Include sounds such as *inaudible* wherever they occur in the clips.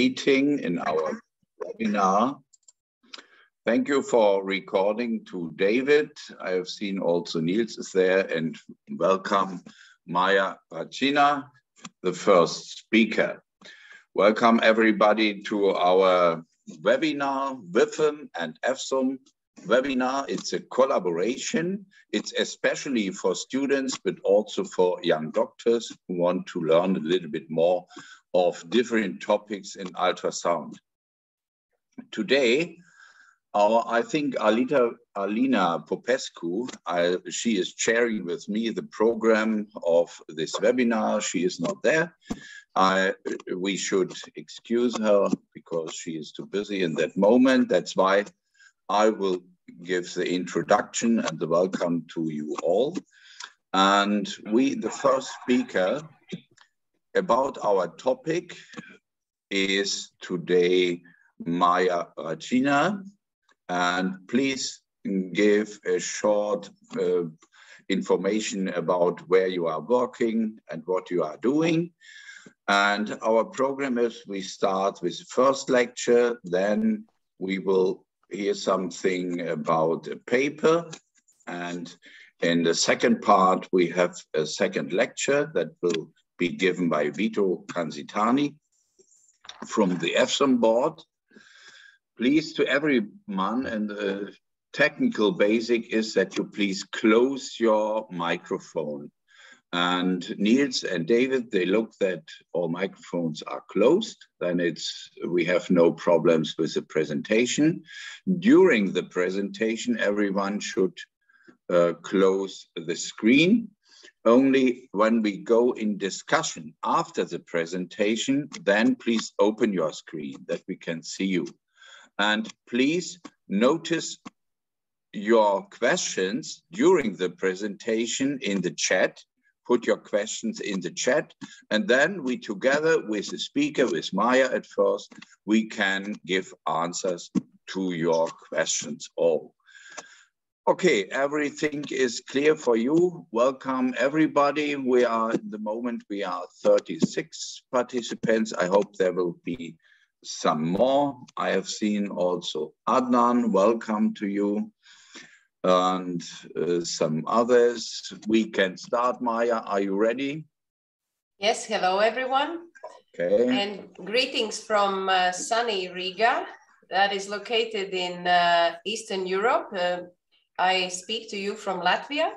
meeting in our webinar. Thank you for recording to David. I have seen also Niels is there and welcome Maija Radzina, the first speaker. Welcome everybody to our webinar, WFUMB and EFSUMB webinar. It's a collaboration. It's especially for students, but also for young doctors who want to learn a little bit more of different topics in ultrasound. Today, our, I think Alita, Alina Popescu, I, she is chairing with me the program of this webinar. She is not there. I, we should excuse her because she is too busy in that moment. That's why I will give the introduction and the welcome to you all. And we, the first speaker about our topic is today Maija Radzina. And please give a short uh, information about where you are working and what you are doing. And our program is we start with the first lecture, then we will hear something about a paper. And in the second part, we have a second lecture that will be given by Vito Cantisani from the EFSUMB board. Please to everyone, and the technical basic is that you please close your microphone. And Niels and David, they look that all microphones are closed, then it's we have no problems with the presentation. During the presentation, everyone should uh, close the screen. Only when we go in discussion after the presentation, then please open your screen that we can see you. And please notice your questions during the presentation in the chat put your questions in the chat. And then we together with the speaker, with Maya at first, we can give answers to your questions all. Okay, everything is clear for you. Welcome everybody. We are at the moment, we are 36 participants. I hope there will be some more. I have seen also Adnan, welcome to you and uh, some others. We can start, Maya. Are you ready? Yes, hello everyone. Okay. And greetings from uh, sunny Riga, that is located in uh, Eastern Europe. Uh, I speak to you from Latvia,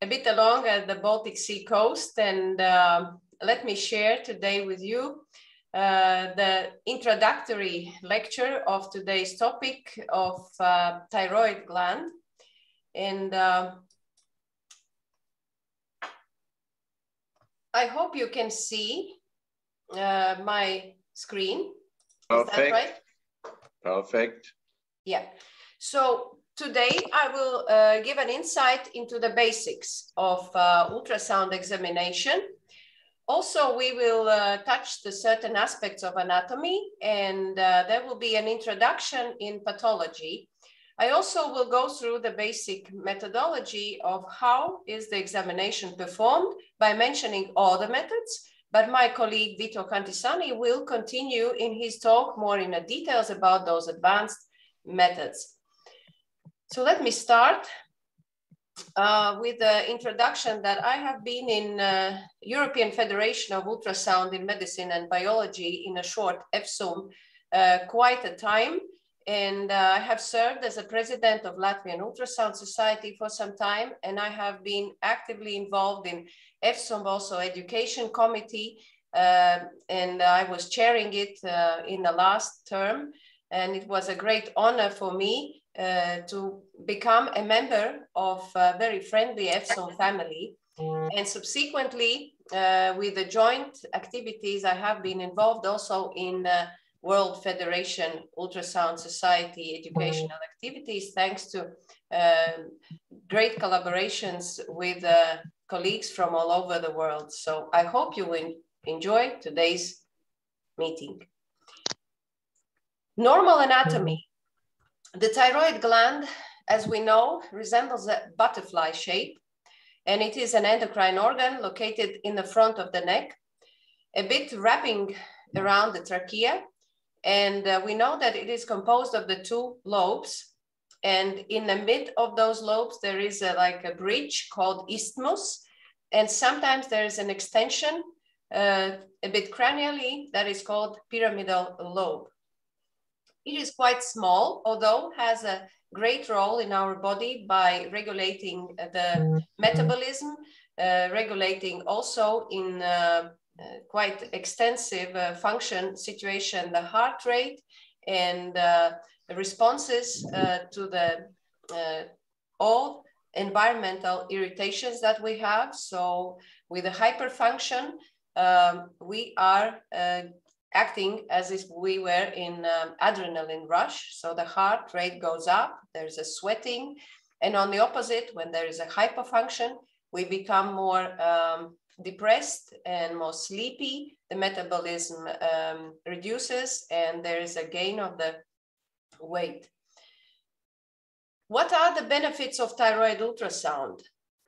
a bit along at the Baltic Sea coast. And uh, let me share today with you uh, the introductory lecture of today's topic of uh, thyroid gland. And uh, I hope you can see uh, my screen. Perfect. Is that right? Perfect. Yeah. So today I will uh, give an insight into the basics of ultrasound examination also, we will uh, touch the certain aspects of anatomy and uh, there will be an introduction in pathology. I also will go through the basic methodology of how is the examination performed by mentioning all the methods, but my colleague Vito Cantisani will continue in his talk more in details about those advanced methods. So let me start uh, with the introduction that I have been in uh, European Federation of Ultrasound in Medicine and Biology in a short EFSUMB uh, quite a time. And uh, I have served as a president of Latvian Ultrasound Society for some time. And I have been actively involved in EFSUMB also education committee. Uh, and I was chairing it uh, in the last term. And it was a great honor for me uh, to become a member of a very friendly EFSUMB family. And subsequently, uh, with the joint activities, I have been involved also in uh, World Federation Ultrasound Society educational activities, thanks to um, great collaborations with uh, colleagues from all over the world. So I hope you will enjoy today's meeting. Normal anatomy the thyroid gland, as we know, resembles a butterfly shape, and it is an endocrine organ located in the front of the neck, a bit wrapping around the trachea. And uh, we know that it is composed of the two lobes. And in the mid of those lobes, there is a, like a bridge called isthmus. And sometimes there is an extension uh, a bit cranially that is called pyramidal lobe. It is quite small, although has a great role in our body by regulating the metabolism, uh, regulating also in uh, uh, quite extensive uh, function situation, the heart rate and uh, the responses uh, to the all environmental irritations that we have. So with a hyperfunction, um, we are acting as if we were in um, adrenaline rush. So the heart rate goes up, there's a sweating. And on the opposite, when there is a hypofunction, we become more um, depressed and more sleepy. The metabolism um, reduces and there is a gain of the weight. What are the benefits of thyroid ultrasound?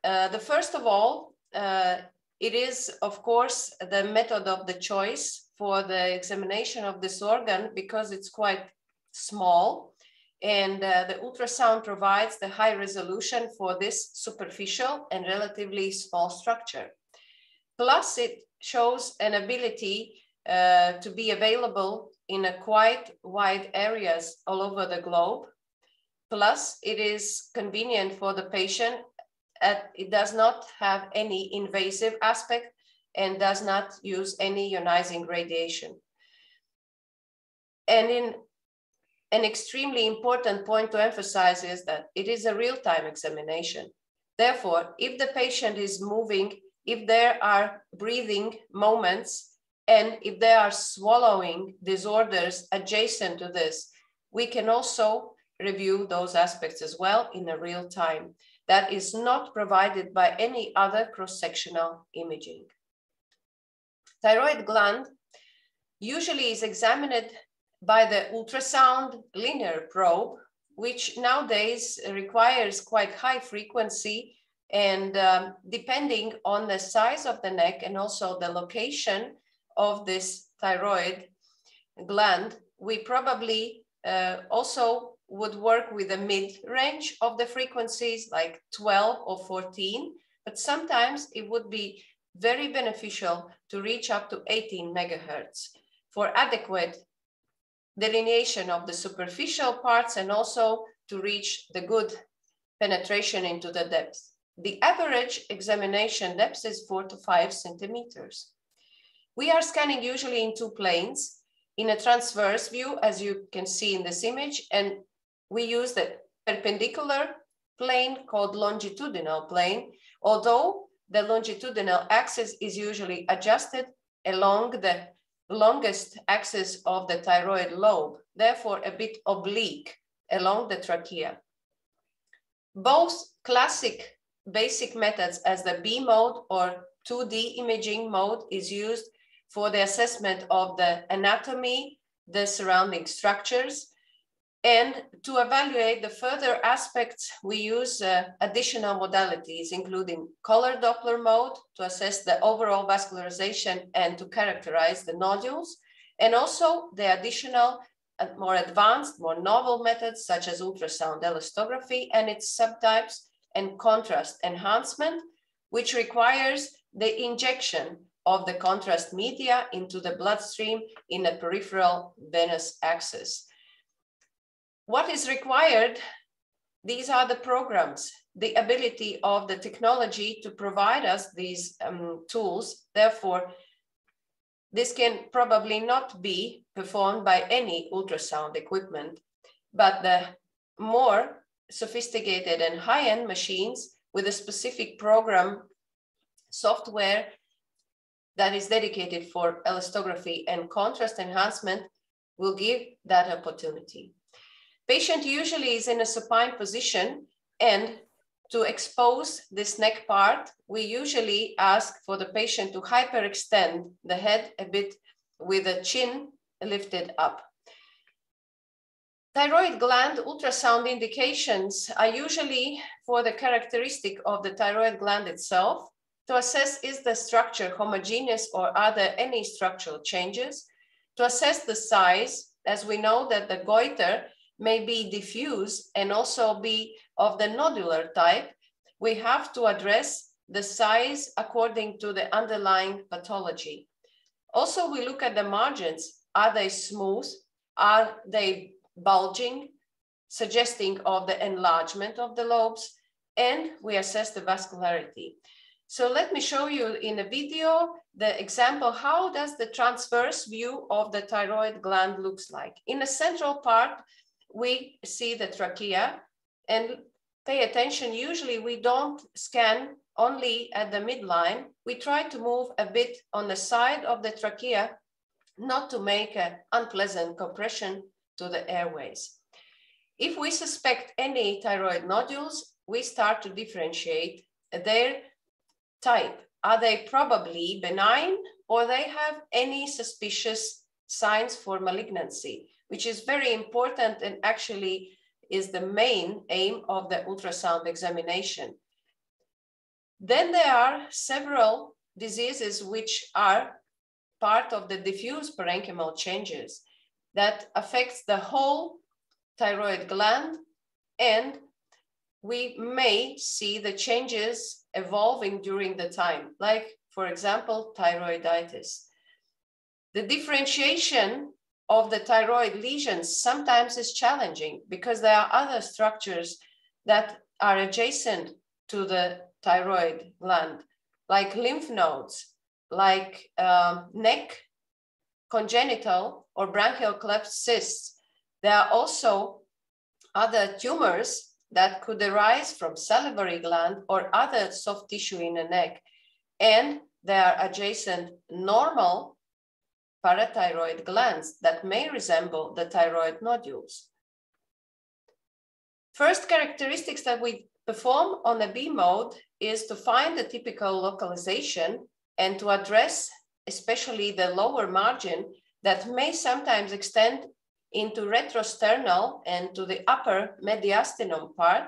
Uh, the first of all, uh, it is, of course, the method of the choice for the examination of this organ because it's quite small and uh, the ultrasound provides the high resolution for this superficial and relatively small structure. Plus it shows an ability uh, to be available in a quite wide areas all over the globe. Plus it is convenient for the patient. it does not have any invasive aspect and does not use any ionizing radiation. And in an extremely important point to emphasize is that it is a real-time examination. Therefore, if the patient is moving, if there are breathing moments, and if there are swallowing disorders adjacent to this, we can also review those aspects as well in a real time. That is not provided by any other cross-sectional imaging thyroid gland usually is examined by the ultrasound linear probe, which nowadays requires quite high frequency and um, depending on the size of the neck and also the location of this thyroid gland, we probably uh, also would work with a mid range of the frequencies like 12 or 14, but sometimes it would be very beneficial to reach up to 18 megahertz for adequate delineation of the superficial parts and also to reach the good penetration into the depth. The average examination depth is four to five centimeters. We are scanning usually in two planes, in a transverse view, as you can see in this image, and we use the perpendicular plane called longitudinal plane, although the longitudinal axis is usually adjusted along the longest axis of the thyroid lobe, therefore a bit oblique along the trachea. Both classic basic methods as the B mode or 2D imaging mode is used for the assessment of the anatomy, the surrounding structures, and to evaluate the further aspects, we use uh, additional modalities, including color Doppler mode to assess the overall vascularization and to characterize the nodules, and also the additional uh, more advanced, more novel methods such as ultrasound elastography and its subtypes and contrast enhancement, which requires the injection of the contrast media into the bloodstream in a peripheral venous axis. What is required? These are the programs, the ability of the technology to provide us these um, tools. Therefore, this can probably not be performed by any ultrasound equipment, but the more sophisticated and high-end machines with a specific program software that is dedicated for elastography and contrast enhancement will give that opportunity. Patient usually is in a supine position and to expose this neck part, we usually ask for the patient to hyperextend the head a bit with the chin lifted up. Thyroid gland ultrasound indications are usually for the characteristic of the thyroid gland itself to assess is the structure homogeneous or are there any structural changes To assess the size, as we know that the goiter may be diffuse and also be of the nodular type, we have to address the size according to the underlying pathology. Also, we look at the margins. Are they smooth? Are they bulging, suggesting of the enlargement of the lobes? And we assess the vascularity. So let me show you in a video the example, how does the transverse view of the thyroid gland looks like? In the central part, we see the trachea and pay attention, usually we don't scan only at the midline. We try to move a bit on the side of the trachea, not to make an unpleasant compression to the airways. If we suspect any thyroid nodules, we start to differentiate their type. Are they probably benign or they have any suspicious signs for malignancy, which is very important and actually is the main aim of the ultrasound examination. Then there are several diseases which are part of the diffuse parenchymal changes that affects the whole thyroid gland and we may see the changes evolving during the time, like for example, thyroiditis. The differentiation of the thyroid lesions sometimes is challenging because there are other structures that are adjacent to the thyroid gland, like lymph nodes, like uh, neck, congenital or branchial cleft cysts. There are also other tumors that could arise from salivary gland or other soft tissue in the neck. And there are adjacent normal parathyroid glands that may resemble the thyroid nodules. First characteristics that we perform on a B mode is to find the typical localization and to address especially the lower margin that may sometimes extend into retrosternal and to the upper mediastinum part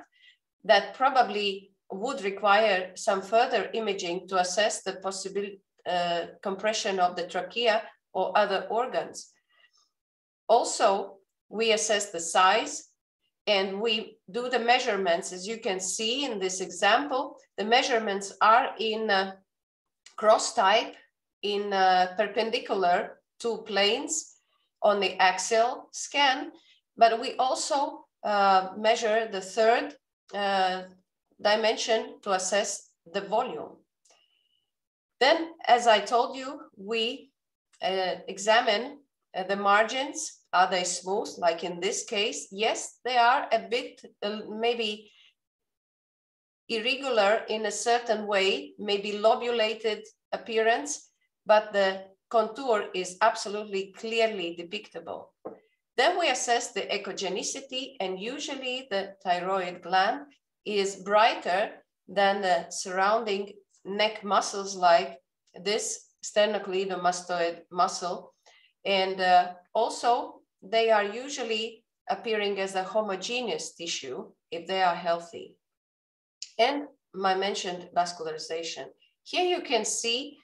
that probably would require some further imaging to assess the possible uh, compression of the trachea or other organs. Also, we assess the size and we do the measurements. As you can see in this example, the measurements are in uh, cross type, in uh, perpendicular to planes on the axial scan, but we also uh, measure the third uh, dimension to assess the volume. Then, as I told you, we uh, examine uh, the margins. Are they smooth? Like in this case, yes, they are a bit uh, maybe irregular in a certain way, maybe lobulated appearance, but the contour is absolutely clearly depictable. Then we assess the echogenicity and usually the thyroid gland is brighter than the surrounding neck muscles like this sternocleidomastoid muscle. And uh, also they are usually appearing as a homogeneous tissue if they are healthy. And my mentioned vascularization. Here you can see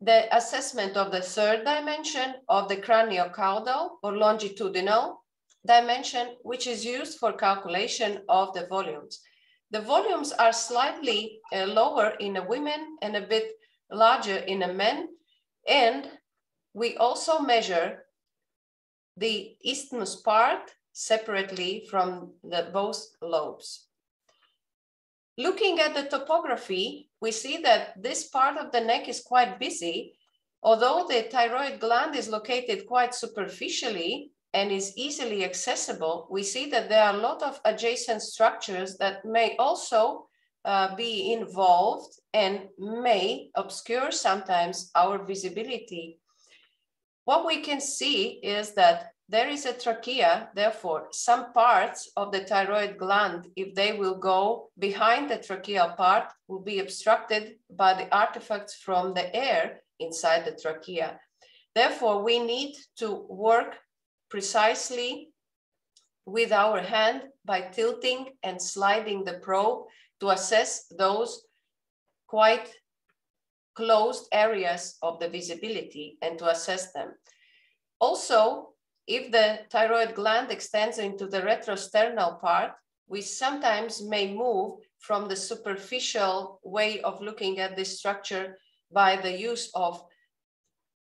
the assessment of the third dimension of the craniocaudal or longitudinal dimension, which is used for calculation of the volumes. The volumes are slightly uh, lower in women and a bit larger in a man. And we also measure the isthmus part separately from the both lobes. Looking at the topography, we see that this part of the neck is quite busy. Although the thyroid gland is located quite superficially and is easily accessible, we see that there are a lot of adjacent structures that may also uh, be involved and may obscure sometimes our visibility. What we can see is that there is a trachea, therefore some parts of the thyroid gland, if they will go behind the tracheal part, will be obstructed by the artifacts from the air inside the trachea. Therefore, we need to work precisely with our hand by tilting and sliding the probe to assess those quite closed areas of the visibility and to assess them. Also, if the thyroid gland extends into the retrosternal part, we sometimes may move from the superficial way of looking at this structure by the use of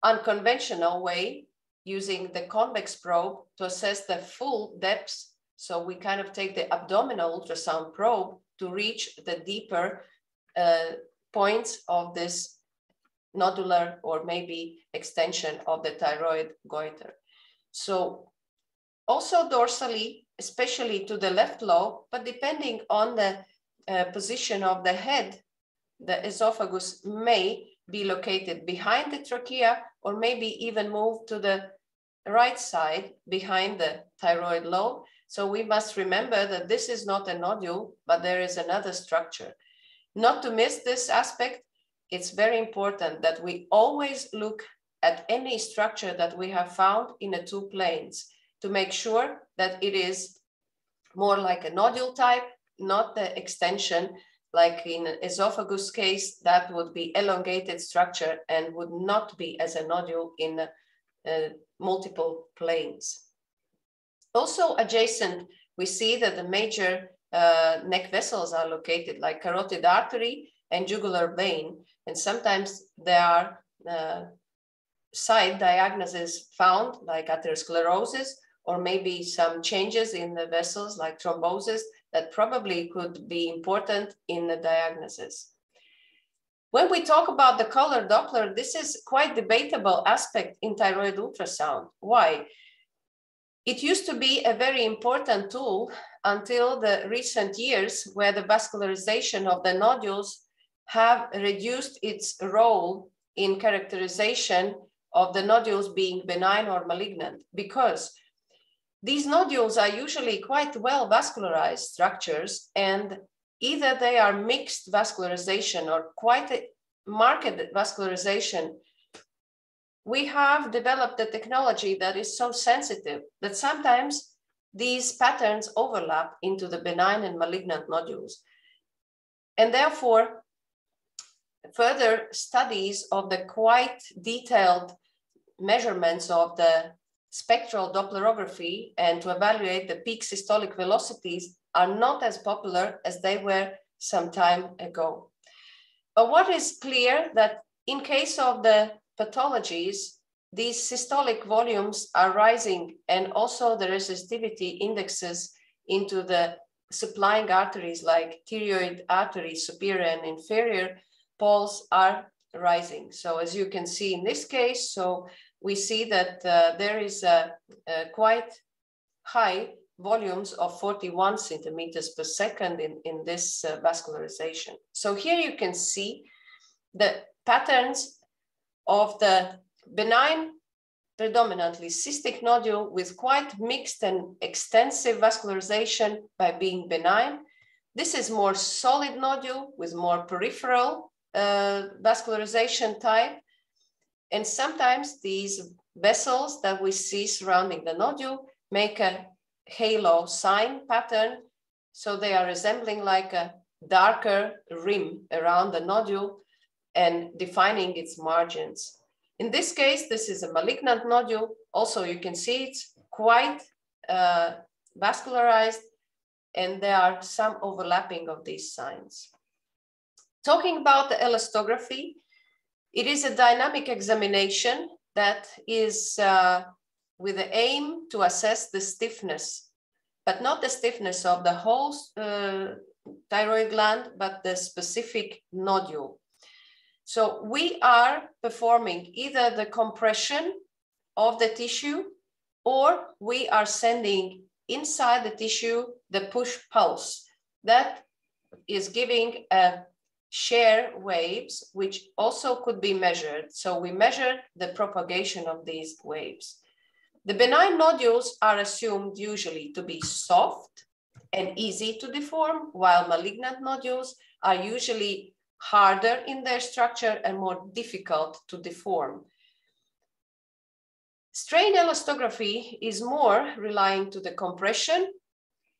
unconventional way using the convex probe to assess the full depth. So we kind of take the abdominal ultrasound probe to reach the deeper uh, points of this nodular or maybe extension of the thyroid goiter. So also dorsally, especially to the left lobe, but depending on the uh, position of the head, the esophagus may be located behind the trachea or maybe even move to the right side behind the thyroid lobe. So we must remember that this is not a nodule, but there is another structure. Not to miss this aspect, it's very important that we always look at any structure that we have found in the two planes to make sure that it is more like a nodule type, not the extension like in esophagus case, that would be elongated structure and would not be as a nodule in uh, multiple planes. Also adjacent, we see that the major uh, neck vessels are located like carotid artery and jugular vein. And sometimes there are uh, side diagnoses found like atherosclerosis or maybe some changes in the vessels like thrombosis that probably could be important in the diagnosis. When we talk about the color Doppler, this is quite debatable aspect in thyroid ultrasound. Why? It used to be a very important tool until the recent years where the vascularization of the nodules have reduced its role in characterization of the nodules being benign or malignant because these nodules are usually quite well vascularized structures and either they are mixed vascularization or quite a marked vascularization. We have developed a technology that is so sensitive that sometimes these patterns overlap into the benign and malignant nodules. And therefore, further studies of the quite detailed measurements of the spectral Dopplerography and to evaluate the peak systolic velocities are not as popular as they were some time ago. But what is clear that in case of the pathologies, these systolic volumes are rising and also the resistivity indexes into the supplying arteries like thyroid artery, superior and inferior poles are rising. So as you can see in this case, so we see that uh, there is a, a, quite high volumes of 41 centimeters per second in, in this uh, vascularization. So here you can see the patterns of the benign, predominantly cystic nodule with quite mixed and extensive vascularization by being benign. This is more solid nodule with more peripheral uh, vascularization type. And sometimes these vessels that we see surrounding the nodule make a halo sign pattern. So they are resembling like a darker rim around the nodule and defining its margins. In this case, this is a malignant nodule. Also, you can see it's quite uh, vascularized and there are some overlapping of these signs. Talking about the elastography, it is a dynamic examination that is uh, with the aim to assess the stiffness, but not the stiffness of the whole uh, thyroid gland, but the specific nodule. So we are performing either the compression of the tissue or we are sending inside the tissue the push pulse that is giving a shear waves, which also could be measured. So we measure the propagation of these waves. The benign nodules are assumed usually to be soft and easy to deform, while malignant nodules are usually harder in their structure and more difficult to deform. Strain elastography is more relying to the compression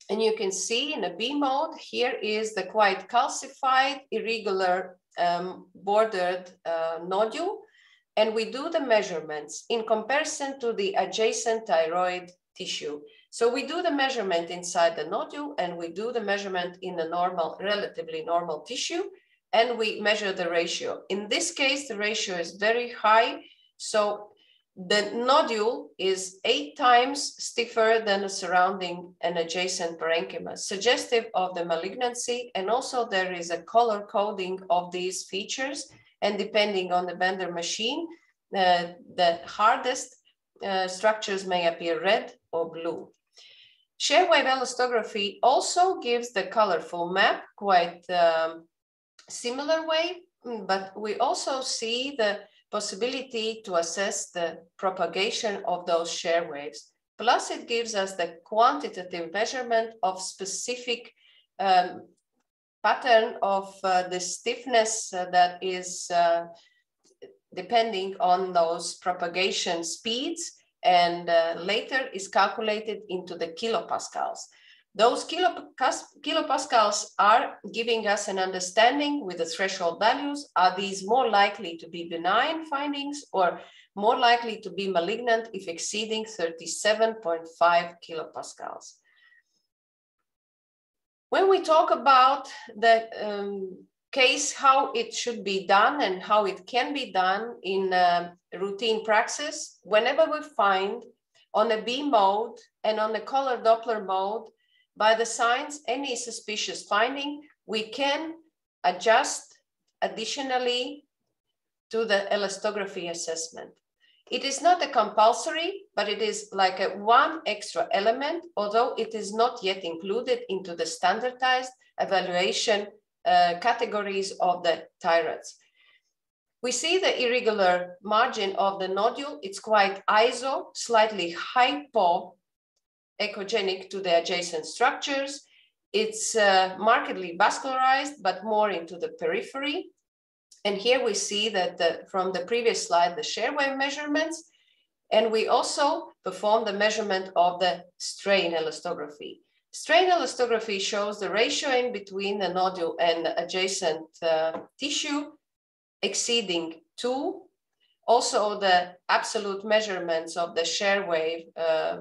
and you can see in a B mode, here is the quite calcified, irregular um, bordered uh, nodule and we do the measurements in comparison to the adjacent thyroid tissue. So we do the measurement inside the nodule and we do the measurement in the normal, relatively normal tissue, and we measure the ratio. In this case, the ratio is very high. So the nodule is eight times stiffer than the surrounding and adjacent parenchyma, suggestive of the malignancy. And also there is a color coding of these features. And depending on the vendor machine, uh, the hardest uh, structures may appear red or blue. Shear wave elastography also gives the colorful map quite um, similar way, but we also see the possibility to assess the propagation of those shear waves. Plus it gives us the quantitative measurement of specific um, pattern of uh, the stiffness uh, that is uh, depending on those propagation speeds and uh, later is calculated into the kilopascals. Those kilopascals are giving us an understanding with the threshold values. Are these more likely to be benign findings or more likely to be malignant if exceeding 37.5 kilopascals? When we talk about the um, case, how it should be done and how it can be done in uh, routine praxis, whenever we find on a B mode and on the color Doppler mode by the signs, any suspicious finding, we can adjust additionally to the elastography assessment. It is not a compulsory, but it is like a one extra element, although it is not yet included into the standardized evaluation uh, categories of the thyroids. We see the irregular margin of the nodule. It's quite iso, slightly hypo echogenic to the adjacent structures. It's uh, markedly vascularized, but more into the periphery. And here we see that the, from the previous slide, the shear wave measurements, and we also perform the measurement of the strain elastography. Strain elastography shows the ratio in between the nodule and adjacent uh, tissue exceeding two. Also the absolute measurements of the shear wave uh,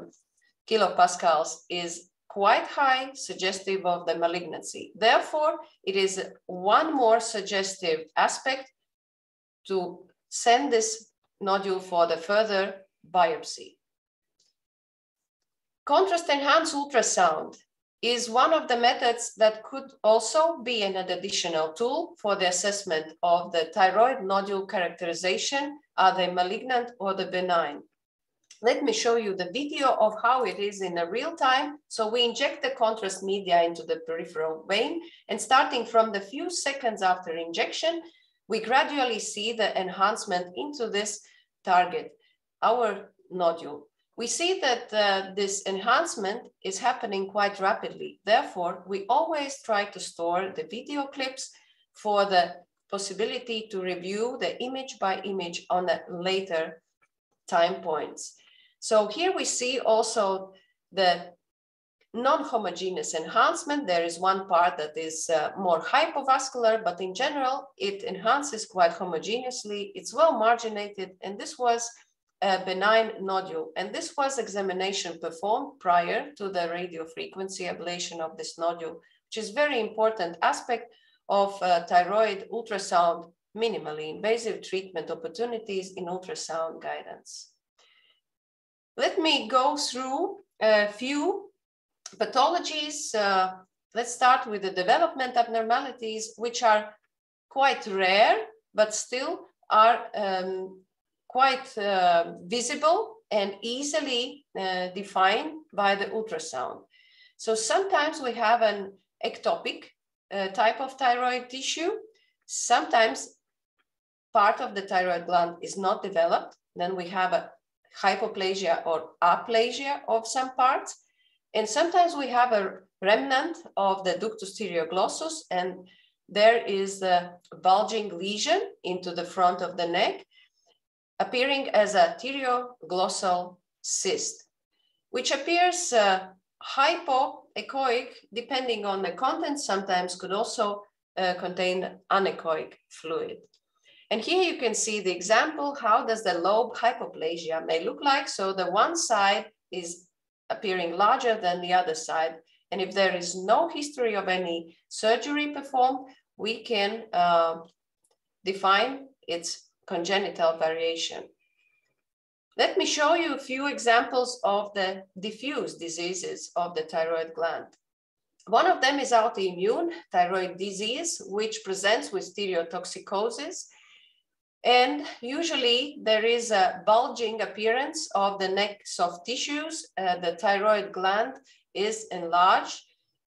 kilopascals is quite high, suggestive of the malignancy. Therefore, it is one more suggestive aspect to send this nodule for the further biopsy. Contrast enhanced ultrasound is one of the methods that could also be an additional tool for the assessment of the thyroid nodule characterization, are they malignant or the benign. Let me show you the video of how it is in a real time. So we inject the contrast media into the peripheral vein and starting from the few seconds after injection, we gradually see the enhancement into this target, our nodule. We see that uh, this enhancement is happening quite rapidly. Therefore, we always try to store the video clips for the possibility to review the image by image on the later time points. So here we see also the non-homogeneous enhancement. There is one part that is uh, more hypovascular, but in general, it enhances quite homogeneously. It's well marginated, and this was a benign nodule. And this was examination performed prior to the radiofrequency ablation of this nodule, which is very important aspect of uh, thyroid ultrasound minimally invasive treatment opportunities in ultrasound guidance. Let me go through a few pathologies. Uh, let's start with the development abnormalities, which are quite rare, but still are um, quite uh, visible and easily uh, defined by the ultrasound. So sometimes we have an ectopic uh, type of thyroid tissue. Sometimes part of the thyroid gland is not developed. Then we have a hypoplasia or aplasia of some parts. And sometimes we have a remnant of the ductus thyroglossus and there is a bulging lesion into the front of the neck appearing as a thyroglossal cyst, which appears uh, hypoechoic depending on the content, sometimes could also uh, contain anechoic fluid. And here you can see the example, how does the lobe hypoplasia may look like. So the one side is appearing larger than the other side. And if there is no history of any surgery performed, we can uh, define its congenital variation. Let me show you a few examples of the diffuse diseases of the thyroid gland. One of them is autoimmune thyroid disease, which presents with thyrotoxicosis. And usually there is a bulging appearance of the neck soft tissues. Uh, the thyroid gland is enlarged.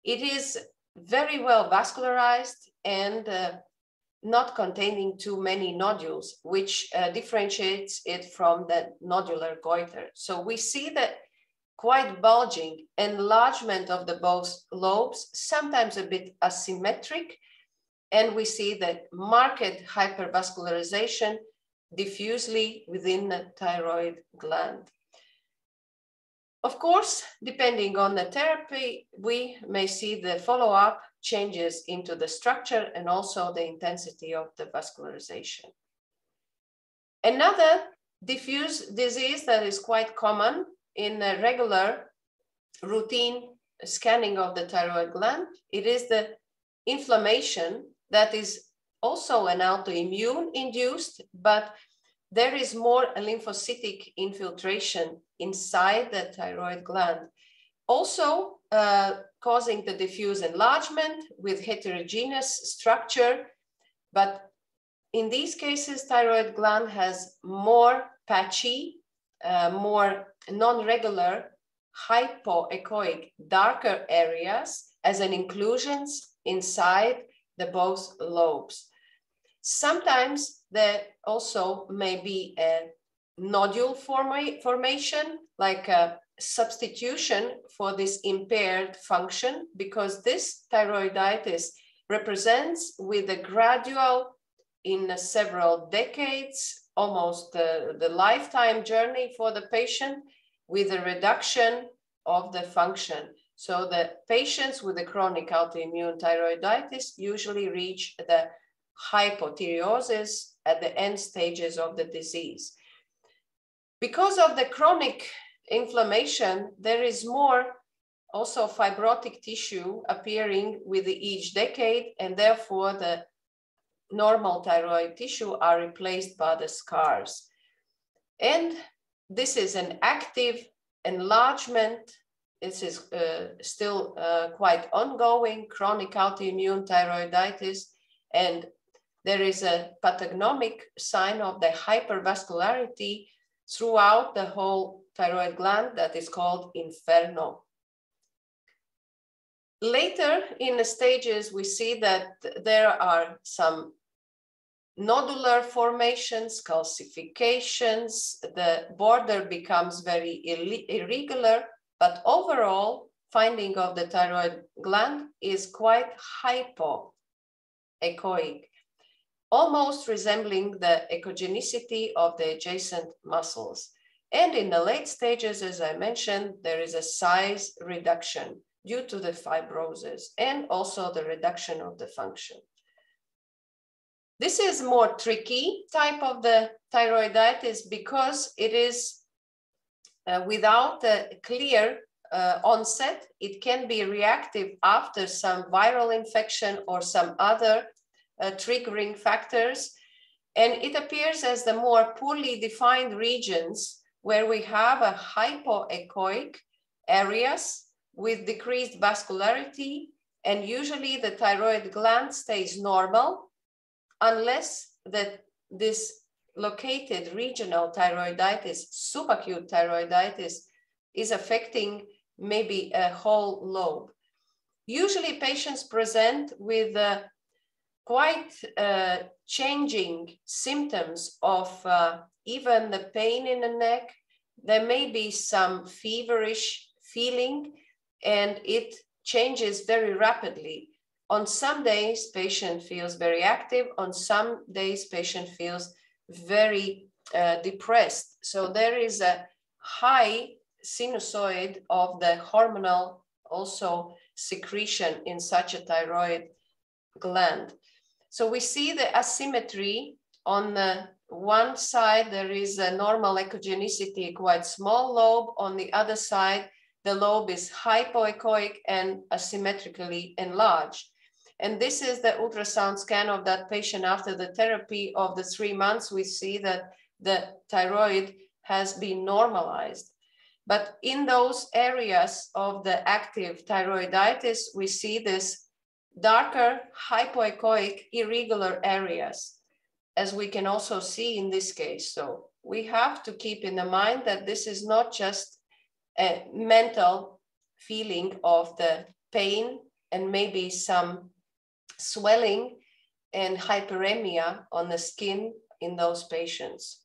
It is very well vascularized and uh, not containing too many nodules, which uh, differentiates it from the nodular goiter. So we see that quite bulging enlargement of the both lobes, sometimes a bit asymmetric, and we see that marked hypervascularization diffusely within the thyroid gland. Of course, depending on the therapy, we may see the follow-up changes into the structure and also the intensity of the vascularization. Another diffuse disease that is quite common in a regular routine scanning of the thyroid gland, it is the inflammation that is also an autoimmune induced, but there is more lymphocytic infiltration inside the thyroid gland. Also uh, causing the diffuse enlargement with heterogeneous structure, but in these cases, thyroid gland has more patchy, uh, more non-regular hypoechoic darker areas as an inclusions inside the both lobes. Sometimes there also may be a nodule forma formation, like a substitution for this impaired function, because this thyroiditis represents with a gradual in several decades, almost the, the lifetime journey for the patient with a reduction of the function. So the patients with the chronic autoimmune thyroiditis usually reach the hypothyreosis at the end stages of the disease. Because of the chronic inflammation, there is more also fibrotic tissue appearing with each decade, and therefore the normal thyroid tissue are replaced by the scars. And this is an active enlargement. This is uh, still uh, quite ongoing chronic autoimmune thyroiditis. And there is a pathognomic sign of the hypervascularity throughout the whole thyroid gland that is called inferno. Later in the stages, we see that there are some nodular formations, calcifications, the border becomes very irregular, but overall finding of the thyroid gland is quite hypoechoic almost resembling the echogenicity of the adjacent muscles. And in the late stages, as I mentioned, there is a size reduction due to the fibrosis and also the reduction of the function. This is more tricky type of the thyroiditis because it is uh, without a clear uh, onset. It can be reactive after some viral infection or some other uh, triggering factors. And it appears as the more poorly defined regions where we have a hypoechoic areas with decreased vascularity, and usually the thyroid gland stays normal unless that this located regional thyroiditis, subacute thyroiditis, is affecting maybe a whole lobe. Usually patients present with uh, quite uh, changing symptoms of uh, even the pain in the neck. There may be some feverish feeling and it changes very rapidly. On some days, patient feels very active. On some days, patient feels very uh, depressed. So there is a high sinusoid of the hormonal also secretion in such a thyroid gland. So we see the asymmetry on the one side, there is a normal echogenicity, quite small lobe. On the other side, the lobe is hypoechoic and asymmetrically enlarged. And this is the ultrasound scan of that patient after the therapy of the three months. We see that the thyroid has been normalized. But in those areas of the active thyroiditis, we see this darker hypoechoic irregular areas as we can also see in this case. So we have to keep in the mind that this is not just a mental feeling of the pain and maybe some swelling and hyperemia on the skin in those patients.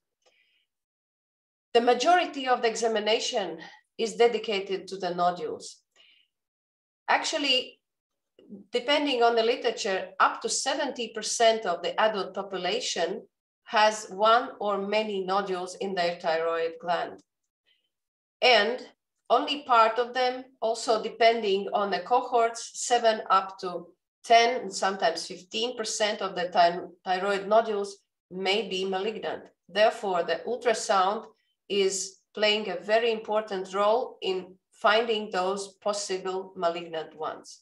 The majority of the examination is dedicated to the nodules. Actually, depending on the literature, up to 70% of the adult population has one or many nodules in their thyroid gland. And only part of them, also depending on the cohorts, seven up to 10, and sometimes 15% of the thyroid nodules may be malignant. Therefore, the ultrasound is playing a very important role in finding those possible malignant ones.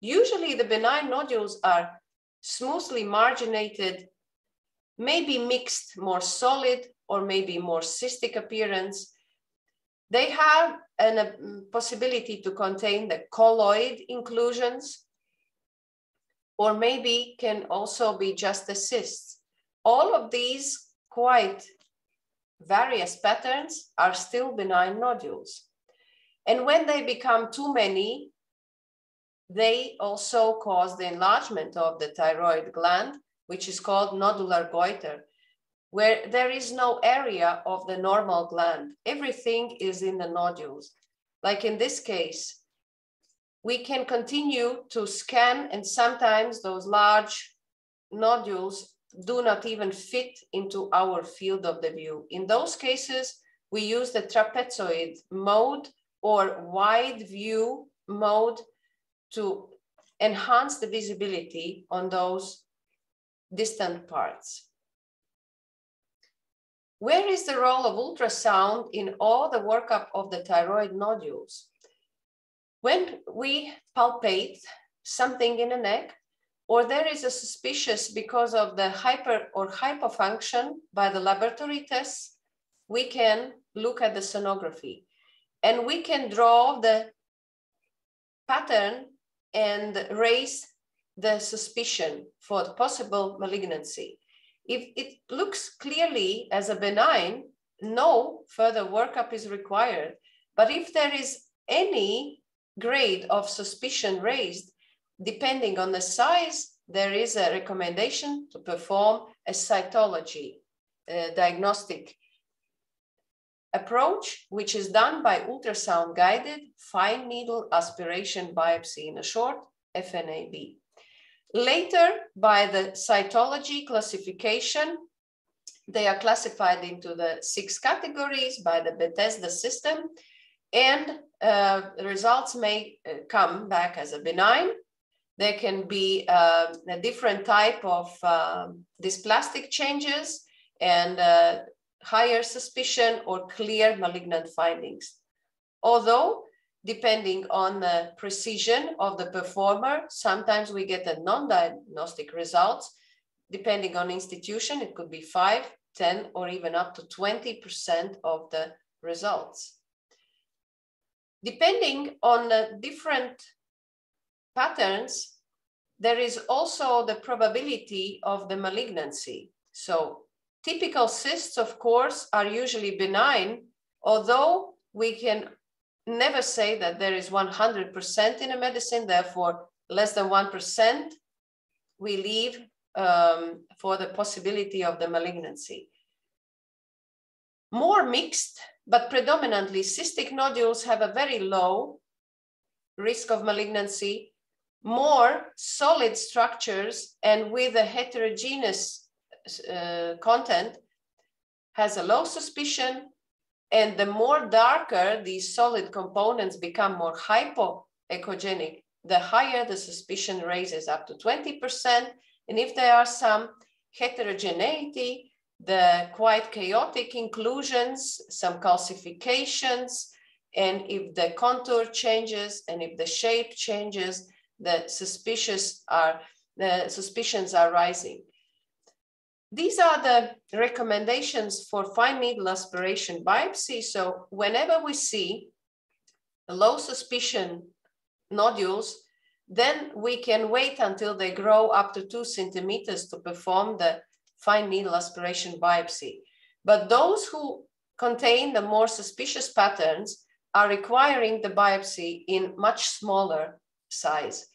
Usually the benign nodules are smoothly marginated, maybe mixed, more solid, or maybe more cystic appearance. They have a um, possibility to contain the colloid inclusions, or maybe can also be just cysts. All of these quite various patterns are still benign nodules. And when they become too many, they also cause the enlargement of the thyroid gland, which is called nodular goiter, where there is no area of the normal gland. Everything is in the nodules. Like in this case, we can continue to scan and sometimes those large nodules do not even fit into our field of the view. In those cases, we use the trapezoid mode or wide view mode to enhance the visibility on those distant parts. Where is the role of ultrasound in all the workup of the thyroid nodules? When we palpate something in the neck, or there is a suspicious because of the hyper or hypofunction by the laboratory tests, we can look at the sonography and we can draw the pattern and raise the suspicion for the possible malignancy. If it looks clearly as a benign, no further workup is required. But if there is any grade of suspicion raised, depending on the size, there is a recommendation to perform a cytology diagnostic approach, which is done by ultrasound guided fine needle aspiration biopsy in a short FNAB. Later, by the cytology classification, they are classified into the six categories by the Bethesda system, and uh, results may uh, come back as a benign. There can be uh, a different type of um, dysplastic changes, and uh, higher suspicion or clear malignant findings. Although, depending on the precision of the performer, sometimes we get a non-diagnostic results. Depending on institution, it could be 5, 10, or even up to 20% of the results. Depending on the different patterns, there is also the probability of the malignancy. So Typical cysts, of course, are usually benign, although we can never say that there is 100% in a medicine, therefore less than 1% we leave um, for the possibility of the malignancy. More mixed, but predominantly cystic nodules have a very low risk of malignancy, more solid structures and with a heterogeneous uh, content has a low suspicion and the more darker these solid components become more hypoechogenic, the higher the suspicion raises up to 20%. And if there are some heterogeneity, the quite chaotic inclusions, some calcifications, and if the contour changes and if the shape changes, the suspicious are the suspicions are rising. These are the recommendations for fine needle aspiration biopsy. So whenever we see low suspicion nodules, then we can wait until they grow up to two centimeters to perform the fine needle aspiration biopsy. But those who contain the more suspicious patterns are requiring the biopsy in much smaller size.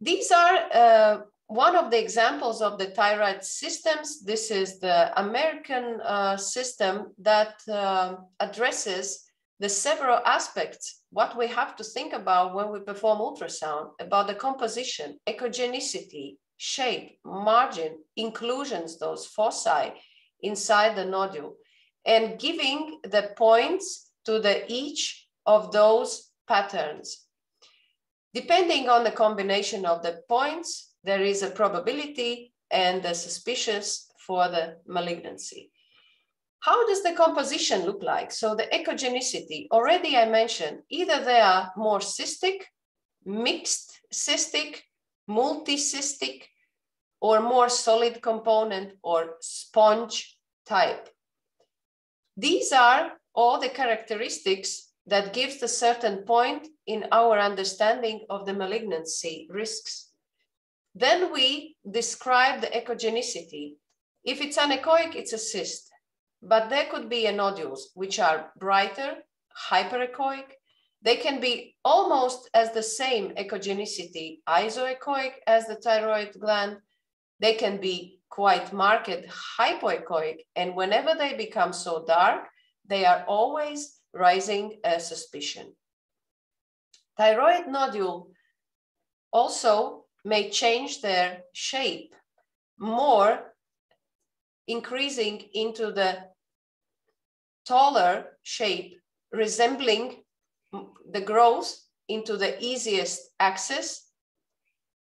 These are uh, one of the examples of the TIRADS systems. This is the American uh, system that uh, addresses the several aspects, what we have to think about when we perform ultrasound, about the composition, echogenicity, shape, margin, inclusions, those foci inside the nodule, and giving the points to the each of those patterns. Depending on the combination of the points, there is a probability and the suspicious for the malignancy. How does the composition look like? So the echogenicity, already I mentioned, either they are more cystic, mixed cystic, multicystic, or more solid component or sponge type. These are all the characteristics that gives a certain point in our understanding of the malignancy risks. Then we describe the echogenicity. If it's anechoic, it's a cyst but there could be nodules which are brighter, hyperechoic. They can be almost as the same echogenicity, isoechoic as the thyroid gland. They can be quite marked hypoechoic. And whenever they become so dark, they are always rising a suspicion. Thyroid nodule also may change their shape more increasing into the taller shape resembling the growth into the easiest axis,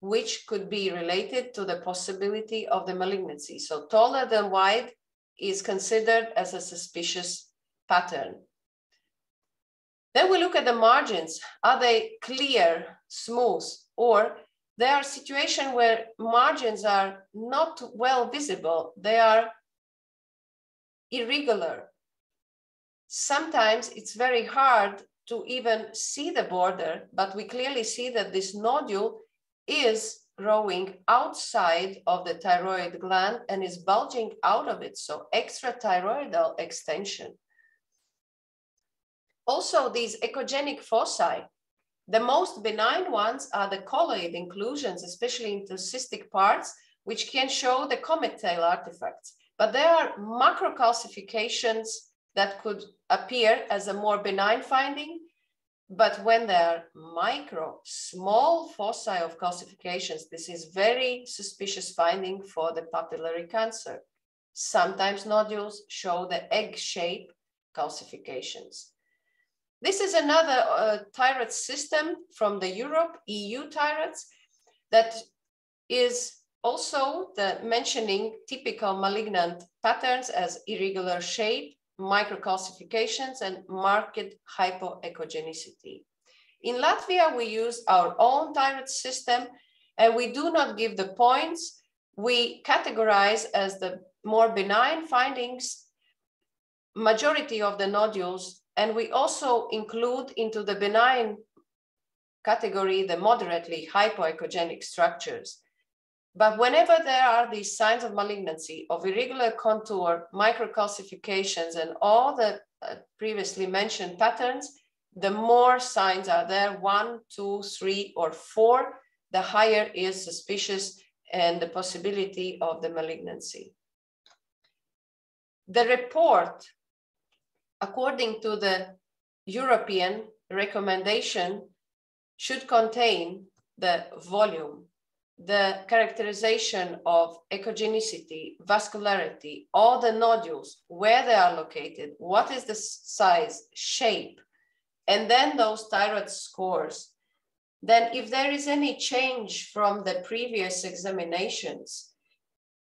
which could be related to the possibility of the malignancy. So taller than wide is considered as a suspicious pattern. Then we look at the margins. Are they clear, smooth, or there are situations where margins are not well visible. They are irregular, sometimes it's very hard to even see the border, but we clearly see that this nodule is growing outside of the thyroid gland and is bulging out of it. So extrathyroidal extension. Also these echogenic foci, the most benign ones are the colloid inclusions, especially into cystic parts, which can show the comet tail artifacts. But there are macrocalcifications that could appear as a more benign finding, but when there are micro, small foci of calcifications, this is very suspicious finding for the papillary cancer. Sometimes nodules show the egg shape calcifications. This is another uh, thyroid system from the Europe, EU TIRADS, that is also the mentioning typical malignant patterns as irregular shape, microcalcifications and marked hypoechogenicity. In Latvia, we use our own TIRADS system and we do not give the points. We categorize as the more benign findings, majority of the nodules, and we also include into the benign category the moderately hypoechogenic structures. But whenever there are these signs of malignancy, of irregular contour, microcalcifications, and all the uh, previously mentioned patterns, the more signs are there, one, two, three, or four, the higher is suspicious and the possibility of the malignancy. The report, according to the European recommendation, should contain the volume the characterization of echogenicity, vascularity, all the nodules, where they are located, what is the size, shape, and then those TIRADS scores. then if there is any change from the previous examinations,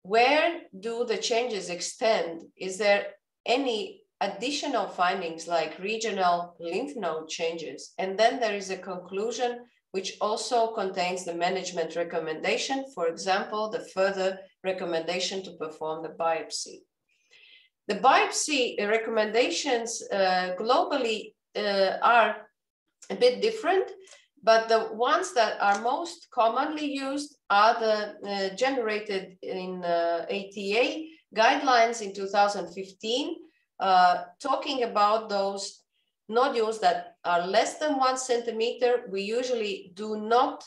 where do the changes extend? Is there any additional findings like regional lymph node changes? And then there is a conclusion which also contains the management recommendation, for example, the further recommendation to perform the biopsy. The biopsy recommendations uh, globally uh, are a bit different, but the ones that are most commonly used are the uh, generated in ATA uh, guidelines in 2015, uh, talking about those nodules that are less than one centimeter. We usually do not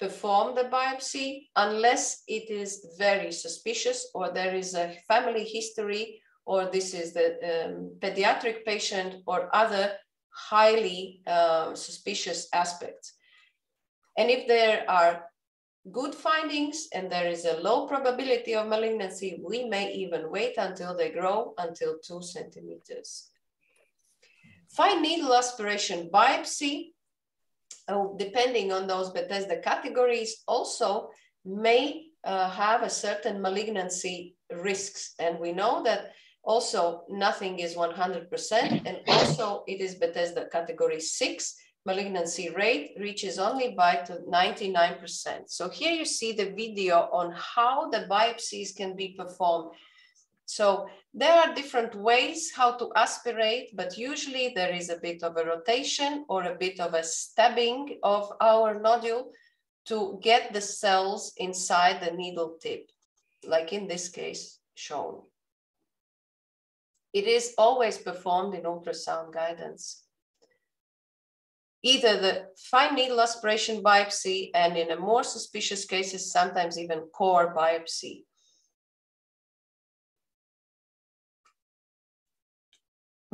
perform the biopsy unless it is very suspicious or there is a family history or this is the um, pediatric patient or other highly uh, suspicious aspects. And if there are good findings and there is a low probability of malignancy, we may even wait until they grow until two centimeters. Fine needle aspiration biopsy, oh, depending on those Bethesda categories, also may uh, have a certain malignancy risks. And we know that also nothing is 100%, and also it is Bethesda category six, malignancy rate reaches only by to 99%. So here you see the video on how the biopsies can be performed. So there are different ways how to aspirate, but usually there is a bit of a rotation or a bit of a stabbing of our nodule to get the cells inside the needle tip, like in this case shown. It is always performed in ultrasound guidance. Either the fine needle aspiration biopsy and in a more suspicious cases, sometimes even core biopsy.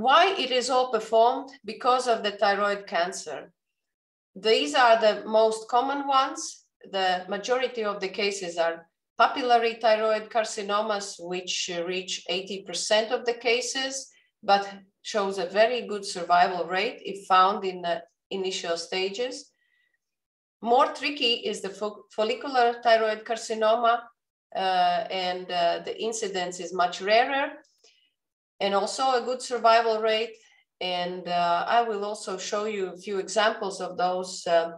Why it is all performed? Because of the thyroid cancer. These are the most common ones. The majority of the cases are papillary thyroid carcinomas, which reach 80% of the cases, but shows a very good survival rate if found in the initial stages. More tricky is the follicular thyroid carcinoma, uh, and uh, the incidence is much rarer, and also a good survival rate. And uh, I will also show you a few examples of those uh,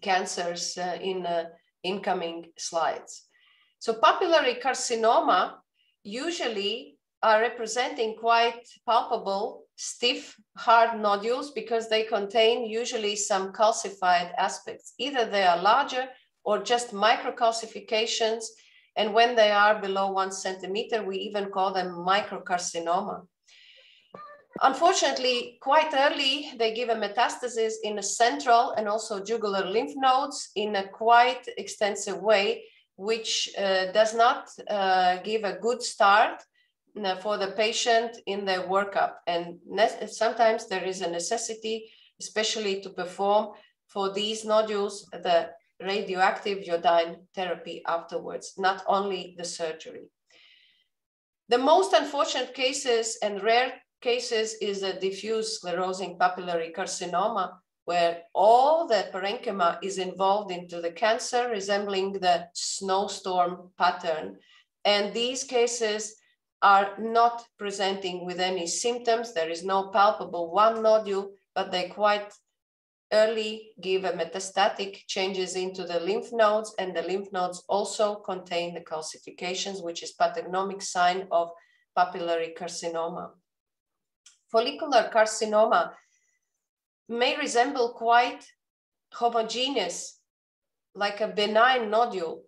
cancers uh, in uh, incoming slides. So papillary carcinoma usually are representing quite palpable, stiff, hard nodules because they contain usually some calcified aspects. Either they are larger or just microcalcifications. And when they are below one centimeter, we even call them microcarcinoma. Unfortunately, quite early, they give a metastasis in the central and also jugular lymph nodes in a quite extensive way, which uh, does not uh, give a good start uh, for the patient in their workup. And sometimes there is a necessity, especially to perform for these nodules, the radioactive iodine therapy afterwards, not only the surgery. The most unfortunate cases and rare cases is a diffuse sclerosing papillary carcinoma, where all the parenchyma is involved into the cancer, resembling the snowstorm pattern. And these cases are not presenting with any symptoms. There is no palpable one nodule, but they quite early give a metastatic changes into the lymph nodes and the lymph nodes also contain the calcifications, which is pathognomic sign of papillary carcinoma. Follicular carcinoma may resemble quite homogeneous, like a benign nodule.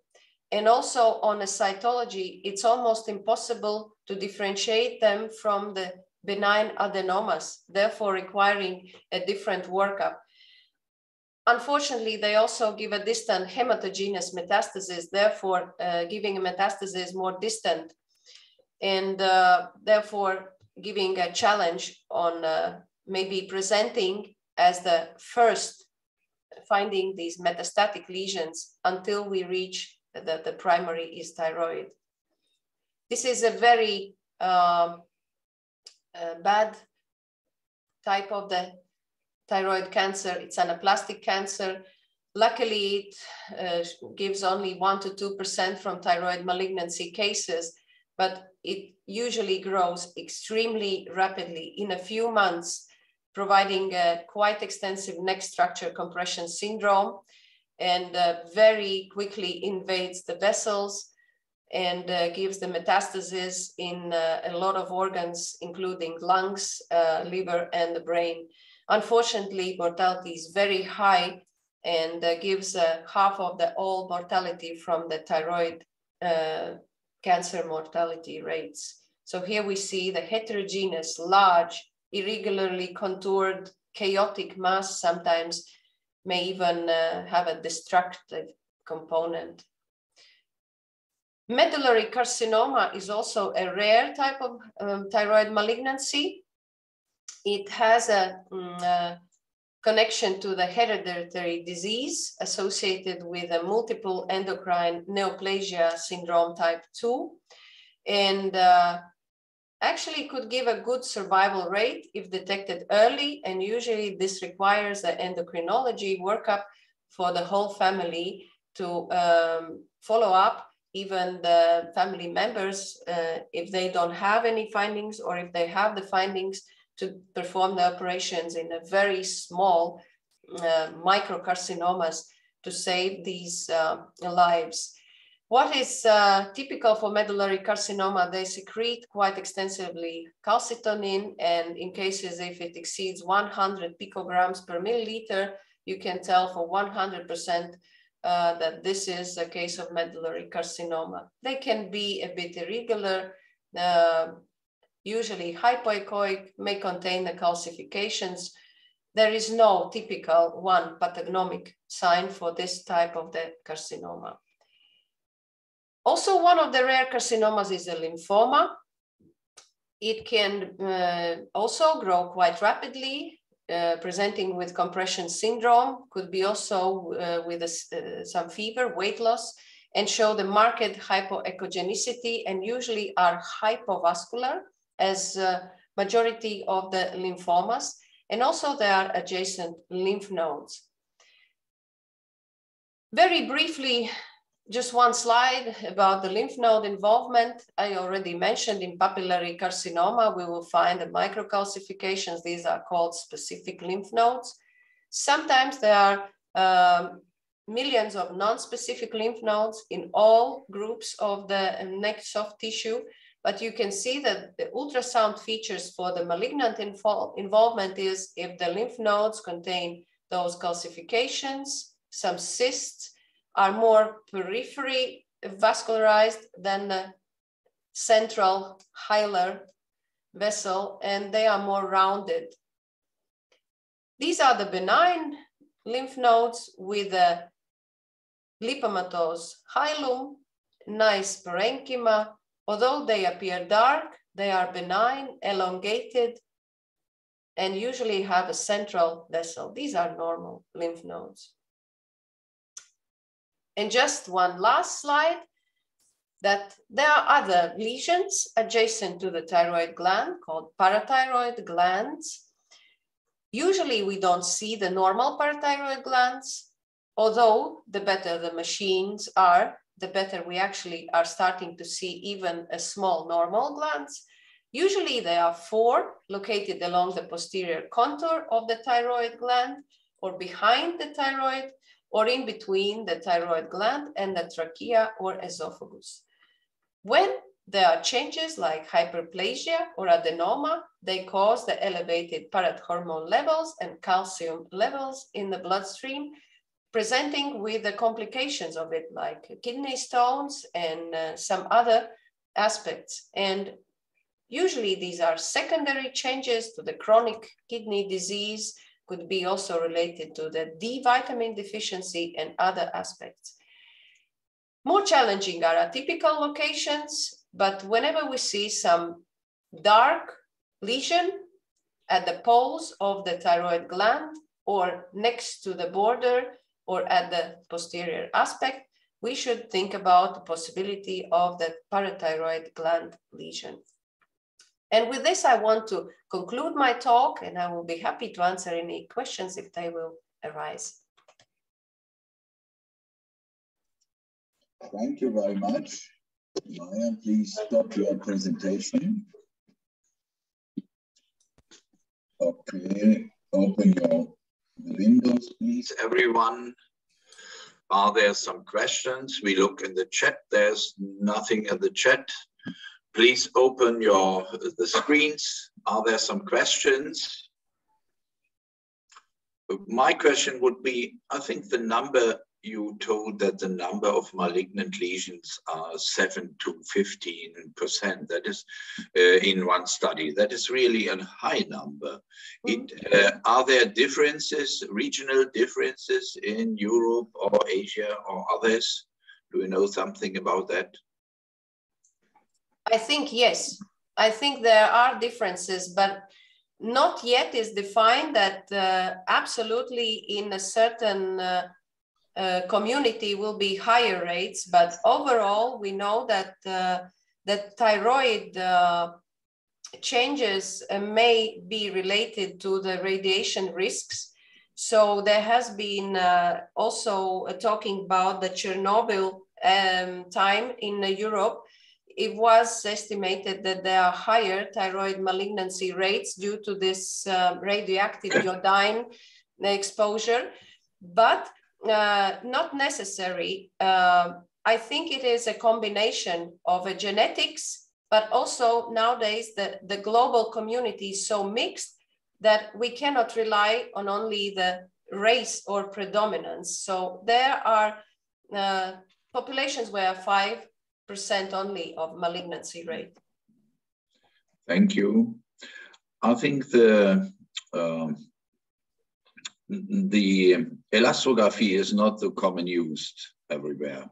And also on a cytology, it's almost impossible to differentiate them from the benign adenomas, therefore requiring a different workup. Unfortunately, they also give a distant hematogenous metastasis, therefore uh, giving a metastasis more distant and uh, therefore giving a challenge on uh, maybe presenting as the first finding these metastatic lesions until we reach that the primary is thyroid. This is a very uh, uh, bad type of the thyroid cancer. It's anaplastic cancer. luckily, it uh, gives only 1% to 2% from thyroid malignancy cases, but it usually grows extremely rapidly in a few months, providing a quite extensive neck structure compression syndrome and uh, very quickly invades the vessels and uh, gives the metastasis in uh, a lot of organs, including lungs, uh, liver, and the brain. Unfortunately, mortality is very high and uh, gives uh, half of the all mortality from the thyroid uh, cancer mortality rates. So here we see the heterogeneous, large, irregularly contoured, chaotic mass sometimes may even have a destructive component. Medullary carcinoma is also a rare type of um, thyroid malignancy. It has a, um, a, connection to the hereditary disease associated with a multiple endocrine neoplasia syndrome type 2. And uh, actually could give a good survival rate if detected early. And usually this requires an endocrinology workup for the whole family to um, follow up even the family members, uh, if they don't have any findings or if they have the findings, to perform the operations in a very small uh, microcarcinomas to save these uh, lives. What is uh, typical for medullary carcinoma, they secrete quite extensively calcitonin, and in cases if it exceeds 100 picograms per milliliter, you can tell for 100% uh, that this is a case of medullary carcinoma. They can be a bit irregular, uh, usually hypoechoic, may contain the calcifications. There is no typical one pathognomic sign for this type of the carcinoma. Also, one of the rare carcinomas is a lymphoma. It can uh, also grow quite rapidly uh, presenting with compression syndrome, could be also uh, with a, uh, some fever, weight loss, and show the marked hypoechogenicity and usually are hypovascular as majority of the lymphomas. And also there are adjacent lymph nodes. Very briefly, just one slide about the lymph node involvement. I already mentioned in papillary carcinoma, we will find the microcalcifications. These are called specific lymph nodes. Sometimes there are um, millions of non-specific lymph nodes in all groups of the neck soft tissue, but you can see that the ultrasound features for the malignant invol involvement is if the lymph nodes contain those calcifications, some cysts, are more periphery vascularized than the central hilar vessel, and they are more rounded. These are the benign lymph nodes with a lipomatous hilum, nice parenchyma. Although they appear dark, they are benign, elongated, and usually have a central vessel. These are normal lymph nodes. And just one last slide, that there are other lesions adjacent to the thyroid gland called parathyroid glands. Usually we don't see the normal parathyroid glands, although the better the machines are, the better we actually are starting to see even a small normal glands. Usually there are four located along the posterior contour of the thyroid gland or behind the thyroid or in between the thyroid gland and the trachea or esophagus. When there are changes like hyperplasia or adenoma, they cause the elevated parathormone levels and calcium levels in the bloodstream, presenting with the complications of it like kidney stones and uh, some other aspects. And usually these are secondary changes to the chronic kidney disease could be also related to the D vitamin deficiency and other aspects. More challenging are atypical locations, but whenever we see some dark lesion at the poles of the thyroid gland or next to the border or at the posterior aspect, we should think about the possibility of the parathyroid gland lesion. And with this, I want to conclude my talk and I will be happy to answer any questions if they will arise. Thank you very much. Maija, please stop your presentation. Okay, open your windows, please, everyone. Are there some questions? We look in the chat. There's nothing in the chat. Please open your the screens. Are there some questions? My question would be, I think the number you told that the number of malignant lesions are 7 to 15%. That is uh, in one study. That is really a high number. It, uh, are there differences, regional differences in Europe or Asia or others? Do you know something about that? I think yes. I think there are differences, but not yet is defined that uh, absolutely in a certain uh, uh, community will be higher rates, but overall we know that uh, that thyroid uh, changes uh, may be related to the radiation risks. So there has been uh, also talking about the Chernobyl um, time in Europe. It was estimated that there are higher thyroid malignancy rates due to this radioactive *coughs* iodine exposure. But uh, not necessary. Uh, I think it is a combination of a genetics, but also nowadays the, the global community is so mixed that we cannot rely on only the race or predominance. So there are uh, populations where 5% only of malignancy rate. Thank you. I think the um, the elastography is not the common used everywhere.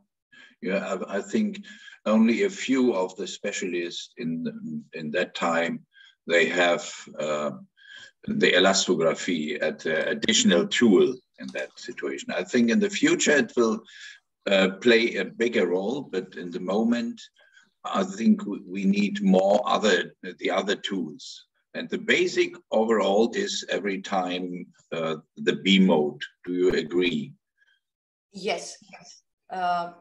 Yeah, I, I think only a few of the specialists in in that time they have uh, the elastography as an additional tool in that situation. I think in the future it will uh, play a bigger role, but in the moment, I think we need more other the other tools and the basic overall is every time uh, the B mode. Do you agree? Yes. Uh,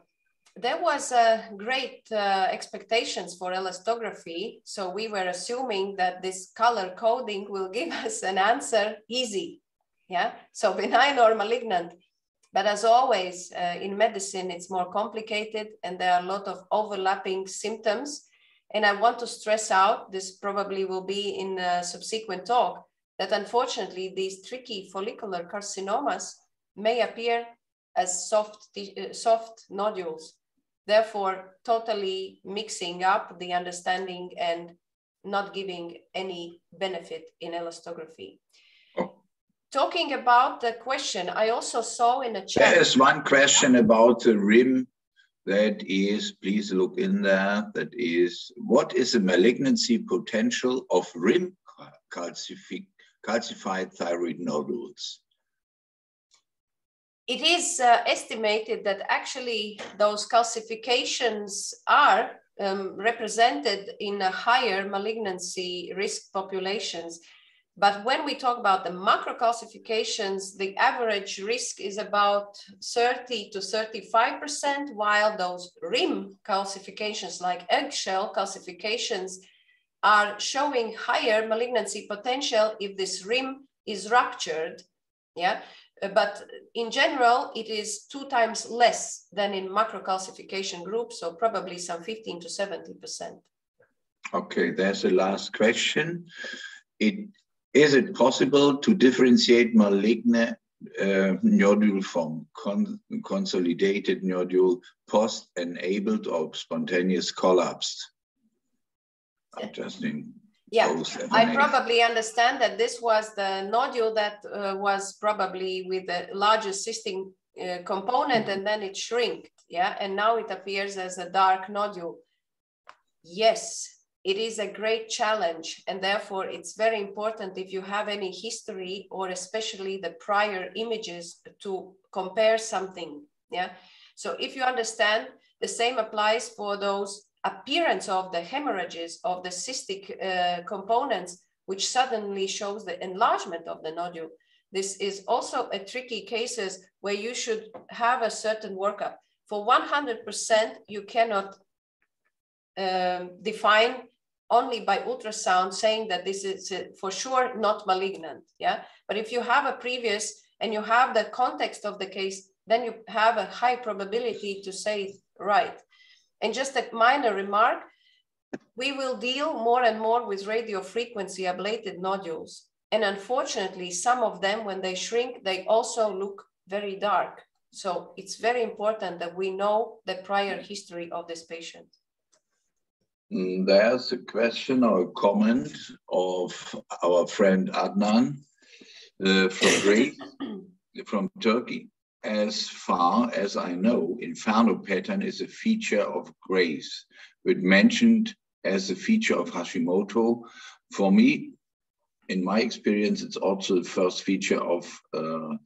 there was a great uh, expectations for elastography. So we were assuming that this color coding will give *laughs* us an answer easy. Yeah. So benign or malignant. But as always uh, in medicine, it's more complicated and there are a lot of overlapping symptoms and I want to stress out, this probably will be in a subsequent talk, that unfortunately these tricky follicular carcinomas may appear as soft, uh, soft nodules, therefore totally mixing up the understanding and not giving any benefit in elastography. Oh. Talking about the question, I also saw in a chat. There is one question about the rim that is, please look in there, that is, what is the malignancy potential of rim calcified thyroid nodules? It is uh, estimated that actually those calcifications are um, represented in a higher malignancy risk populations. But when we talk about the macro calcifications, the average risk is about 30 to 35%, while those rim calcifications like eggshell calcifications are showing higher malignancy potential if this rim is ruptured. Yeah, but in general, it is two times less than in macro calcification groups, so probably some 15 to 70%. Okay, there's the last question. It is it possible to differentiate malignant uh, nodule from con consolidated nodule post-enabled or spontaneous collapsed? Adjusting. Yeah, I probably understand that this was the nodule that uh, was probably with the largest cystic uh, component and then it shrinked. Yeah, and now it appears as a dark nodule. Yes, it is a great challenge and therefore it's very important if you have any history or especially the prior images to compare something yeah? So if you understand the same applies for those appearance of the hemorrhages of the cystic uh, components which suddenly shows the enlargement of the nodule. This is also a tricky cases where you should have a certain workup. For 100%, you cannot um, define only by ultrasound saying that this is uh, for sure not malignant. Yeah. But if you have a previous and you have the context of the case, then you have a high probability to say right. And just a minor remark, we will deal more and more with radio frequency ablated nodules. And unfortunately, some of them, when they shrink, they also look very dark. So it's very important that we know the prior history of this patient. Mm, there's a question or a comment of our friend Adnan uh, from *coughs* Greece, from Turkey. As far as I know, inferno pattern is a feature of Graves, but mentioned as a feature of Hashimoto. For me, in my experience, it's also the first feature of uh,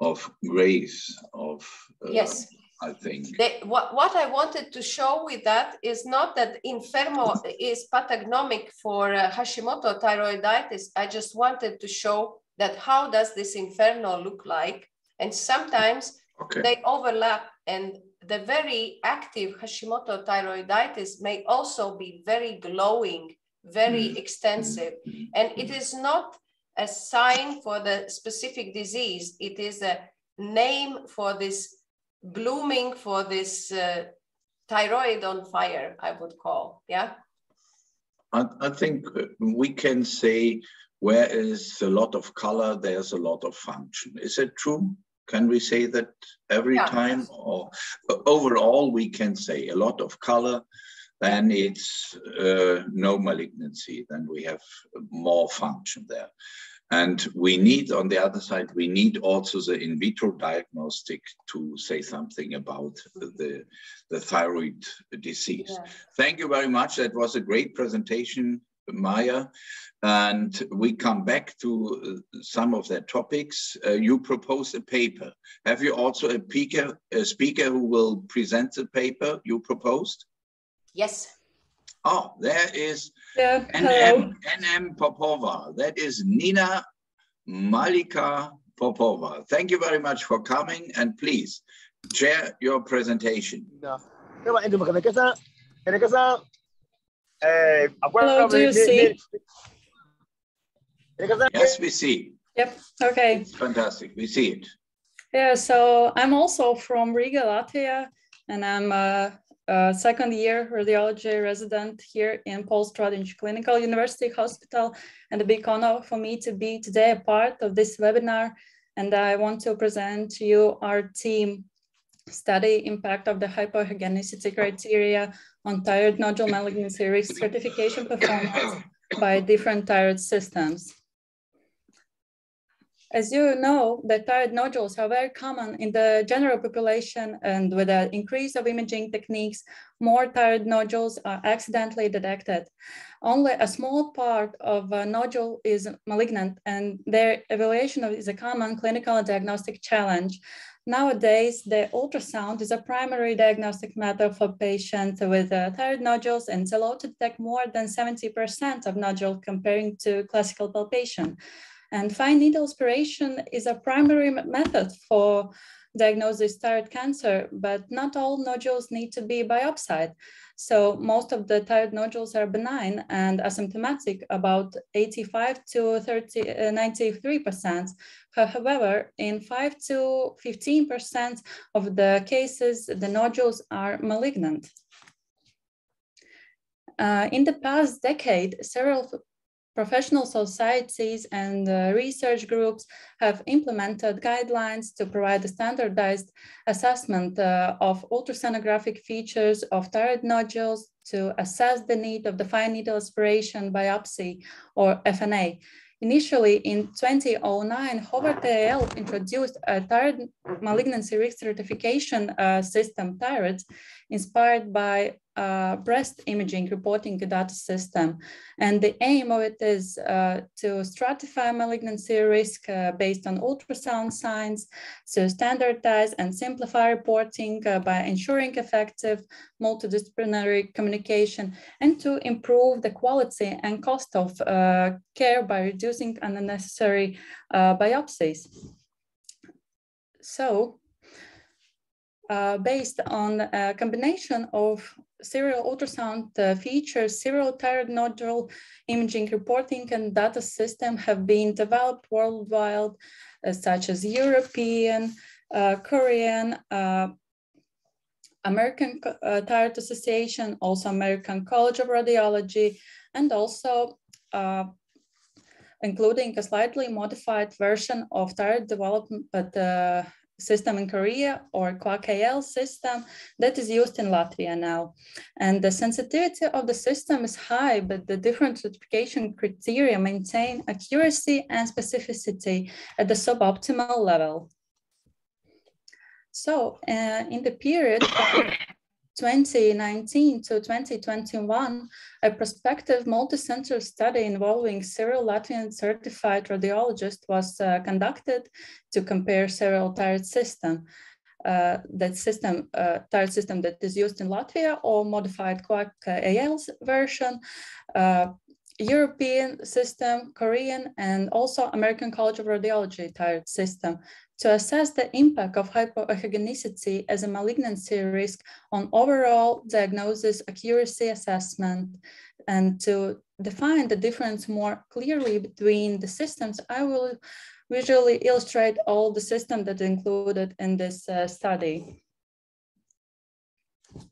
of Graves of uh, yes I think. The, what, what I wanted to show with that is not that inferno is pathognomic for uh, Hashimoto thyroiditis. I just wanted to show that how does this inferno look like? And sometimes okay. they overlap and the very active Hashimoto thyroiditis may also be very glowing, very mm. extensive. Mm. And it is not a sign for the specific disease. It is a name for this blooming for this uh, thyroid on fire, I would call. Yeah. I, I think we can say where is a lot of color, there's a lot of function. Is it true? Can we say that every yeah. time? Or overall, we can say a lot of color, then it's uh, no malignancy, then we have more function there. And we need, on the other side, we need also the in vitro diagnostic to say something about the, the thyroid disease. Yeah. Thank you very much. That was a great presentation, Maija. And we come back to some of the topics. Uh, you proposed a paper. Have you also a speaker, a speaker who will present the paper you proposed? Yes. Oh, there is yeah, NM, NM Popova. That is Nina Malika Popova. Thank you very much for coming and please share your presentation. Hello, do you see? Yes, we see. Yep, okay. Fantastic, we see it. Yeah, so I'm also from Riga, Latvia, and I'm a uh, second year radiology resident here in Paul Stradiņš Clinical University Hospital and a big honor for me to be today a part of this webinar. And I want to present to you our team study impact of the hypoechogenicity criteria on thyroid nodule malignancy risk stratification performance by different TIRADS systems. As you know, the thyroid nodules are very common in the general population and with the increase of imaging techniques, more thyroid nodules are accidentally detected. Only a small part of a nodule is malignant and their evaluation is a common clinical and diagnostic challenge. Nowadays, the ultrasound is a primary diagnostic method for patients with uh, thyroid nodules and it's allowed to detect more than 70% of nodule comparing to classical palpation. And fine needle aspiration is a primary method for diagnosis thyroid cancer, but not all nodules need to be biopsied. So most of the thyroid nodules are benign and asymptomatic, about 85 to 30, uh, 93%. However, in 5 to 15% of the cases, the nodules are malignant. Uh, in the past decade, several professional societies and uh, research groups have implemented guidelines to provide a standardized assessment uh, of ultrasonographic features of thyroid nodules to assess the need of the fine needle aspiration biopsy or FNA. Initially, in 2009, Horvath al. introduced a thyroid malignancy risk stratification uh, system, TIRADS, inspired by uh, breast imaging reporting data system. And the aim of it is uh, to stratify malignancy risk uh, based on ultrasound signs, to standardize and simplify reporting uh, by ensuring effective multidisciplinary communication, and to improve the quality and cost of uh, care by reducing unnecessary uh, biopsies. So uh, based on a combination of serial ultrasound uh, features, serial thyroid nodule imaging reporting and data system have been developed worldwide, uh, such as European, uh, Korean, uh, American uh, Thyroid Association, also American College of Radiology, and also including a slightly modified version of thyroid development uh, system in Korea or QuACK-AL system that is used in Latvia now. And the sensitivity of the system is high, but the different certification criteria maintain accuracy and specificity at the suboptimal level. So uh, in the period 2019 to 2021, a prospective multi-center study involving several Latvian certified radiologists was uh, conducted to compare several thyroid system. Uh, that system, uh, system that is used in Latvia or modified QuACK AL's version, uh, European system, Korean, and also American College of Radiology thyroid system to assess the impact of hypoechogenicity as a malignancy risk on overall diagnosis accuracy assessment and to define the difference more clearly between the systems, I will visually illustrate all the systems that included in this uh, study.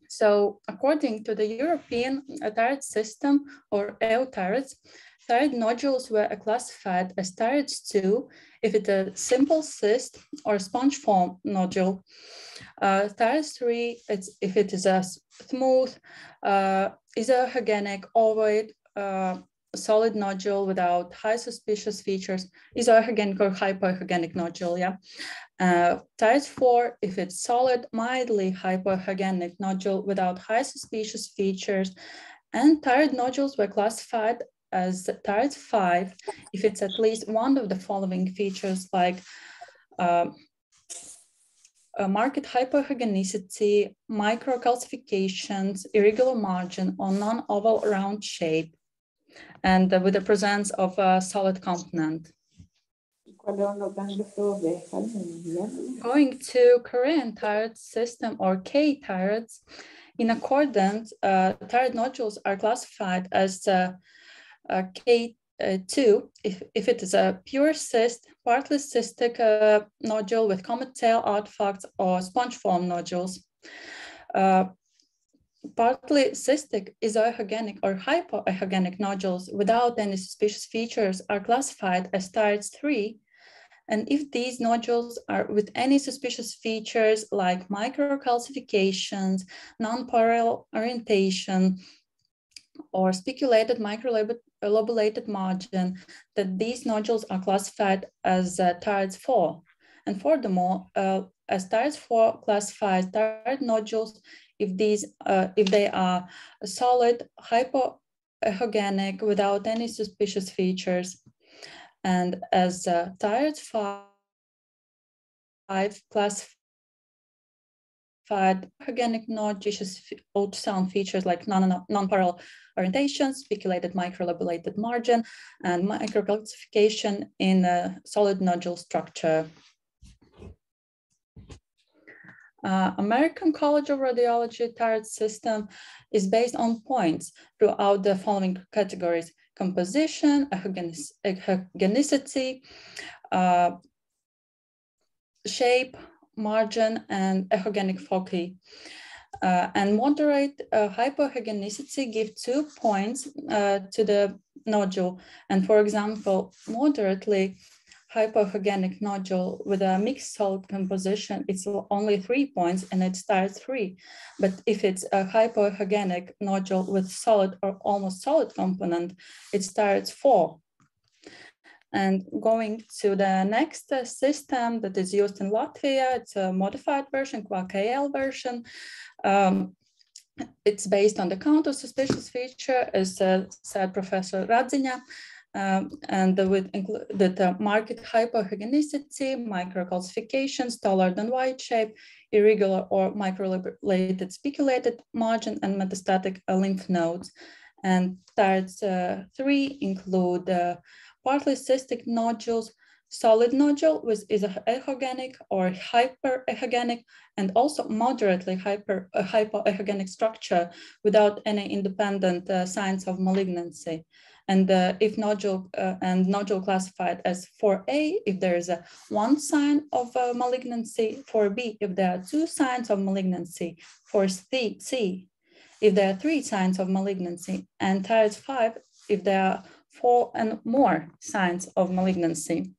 So according to the European thyroid system or EU-TIRADS, thyroid nodules were classified as TIRADS 2 if it's a simple cyst or sponge form nodule. Uh, thyroid 3, it's, if it is a smooth, uh, isoechogenic, ovoid, uh, solid nodule without high suspicious features, isoechogenic or hypoechogenic nodule, yeah. Uh, thyroid 4, if it's solid, mildly hypoechogenic nodule without high suspicious features, and thyroid nodules were classified as thyroid 5 if it's at least one of the following features like uh, a marked hypoechogenicity, microcalcifications, irregular margin, or non-oval round shape, and uh, with the presence of a solid component. Going to Korean tired system or K-TIRADS, in accordance, uh, nodules are classified as uh, K2 uh, if, if it is a pure cyst, partly cystic uh, nodule with comet tail artifacts or spongiform nodules. Uh, partly cystic isoechogenic or hypoechogenic nodules without any suspicious features are classified as TIRADS 3 and if these nodules are with any suspicious features like microcalcifications, non-parallel orientation, or spiculated microlobulated margin, that these nodules are classified as uh, TIRADS 4. And furthermore, uh, as TIRADS 4 classifies thyroid nodules if these uh, if they are solid, hypoechogenic, without any suspicious features. And as uh, thyroid 5 classifies organic non-GCS ultrasound features like non-parallel orientation, spiculated microlobulated margin, and microcalcification in a solid nodule structure. Uh, American College of Radiology thyroid system is based on points throughout the following categories, composition, echogenicity, uh, shape, margin, and echogenic foci. Uh, and moderate uh, hypoechogenicity give two points uh, to the nodule. And for example, moderately hypoechogenic nodule with a mixed solid composition, it's only three points and it starts three. But if it's a hypoechogenic nodule with solid or almost solid component, it starts four. And going to the next uh, system that is used in Latvia, it's a modified version, QuACK-AL version. Um, it's based on the count of suspicious feature, as uh, said Professor Radziņa, um, and with the marked hypoechogenicity, microcalcifications, taller than white shape, irregular or microlobulated spiculated margin, and metastatic lymph nodes. And TIRADS uh, three include uh, partly cystic nodules solid nodule with is a or hyperechogenic and also moderately hyper uh, hypoechogenic structure without any independent uh, signs of malignancy. And uh, if nodule uh, and nodule classified as 4A, if there is a one sign of uh, malignancy, 4B, if there are two signs of malignancy, 4C, if there are three signs of malignancy, and TIRADS 5, if there are four and more signs of malignancy.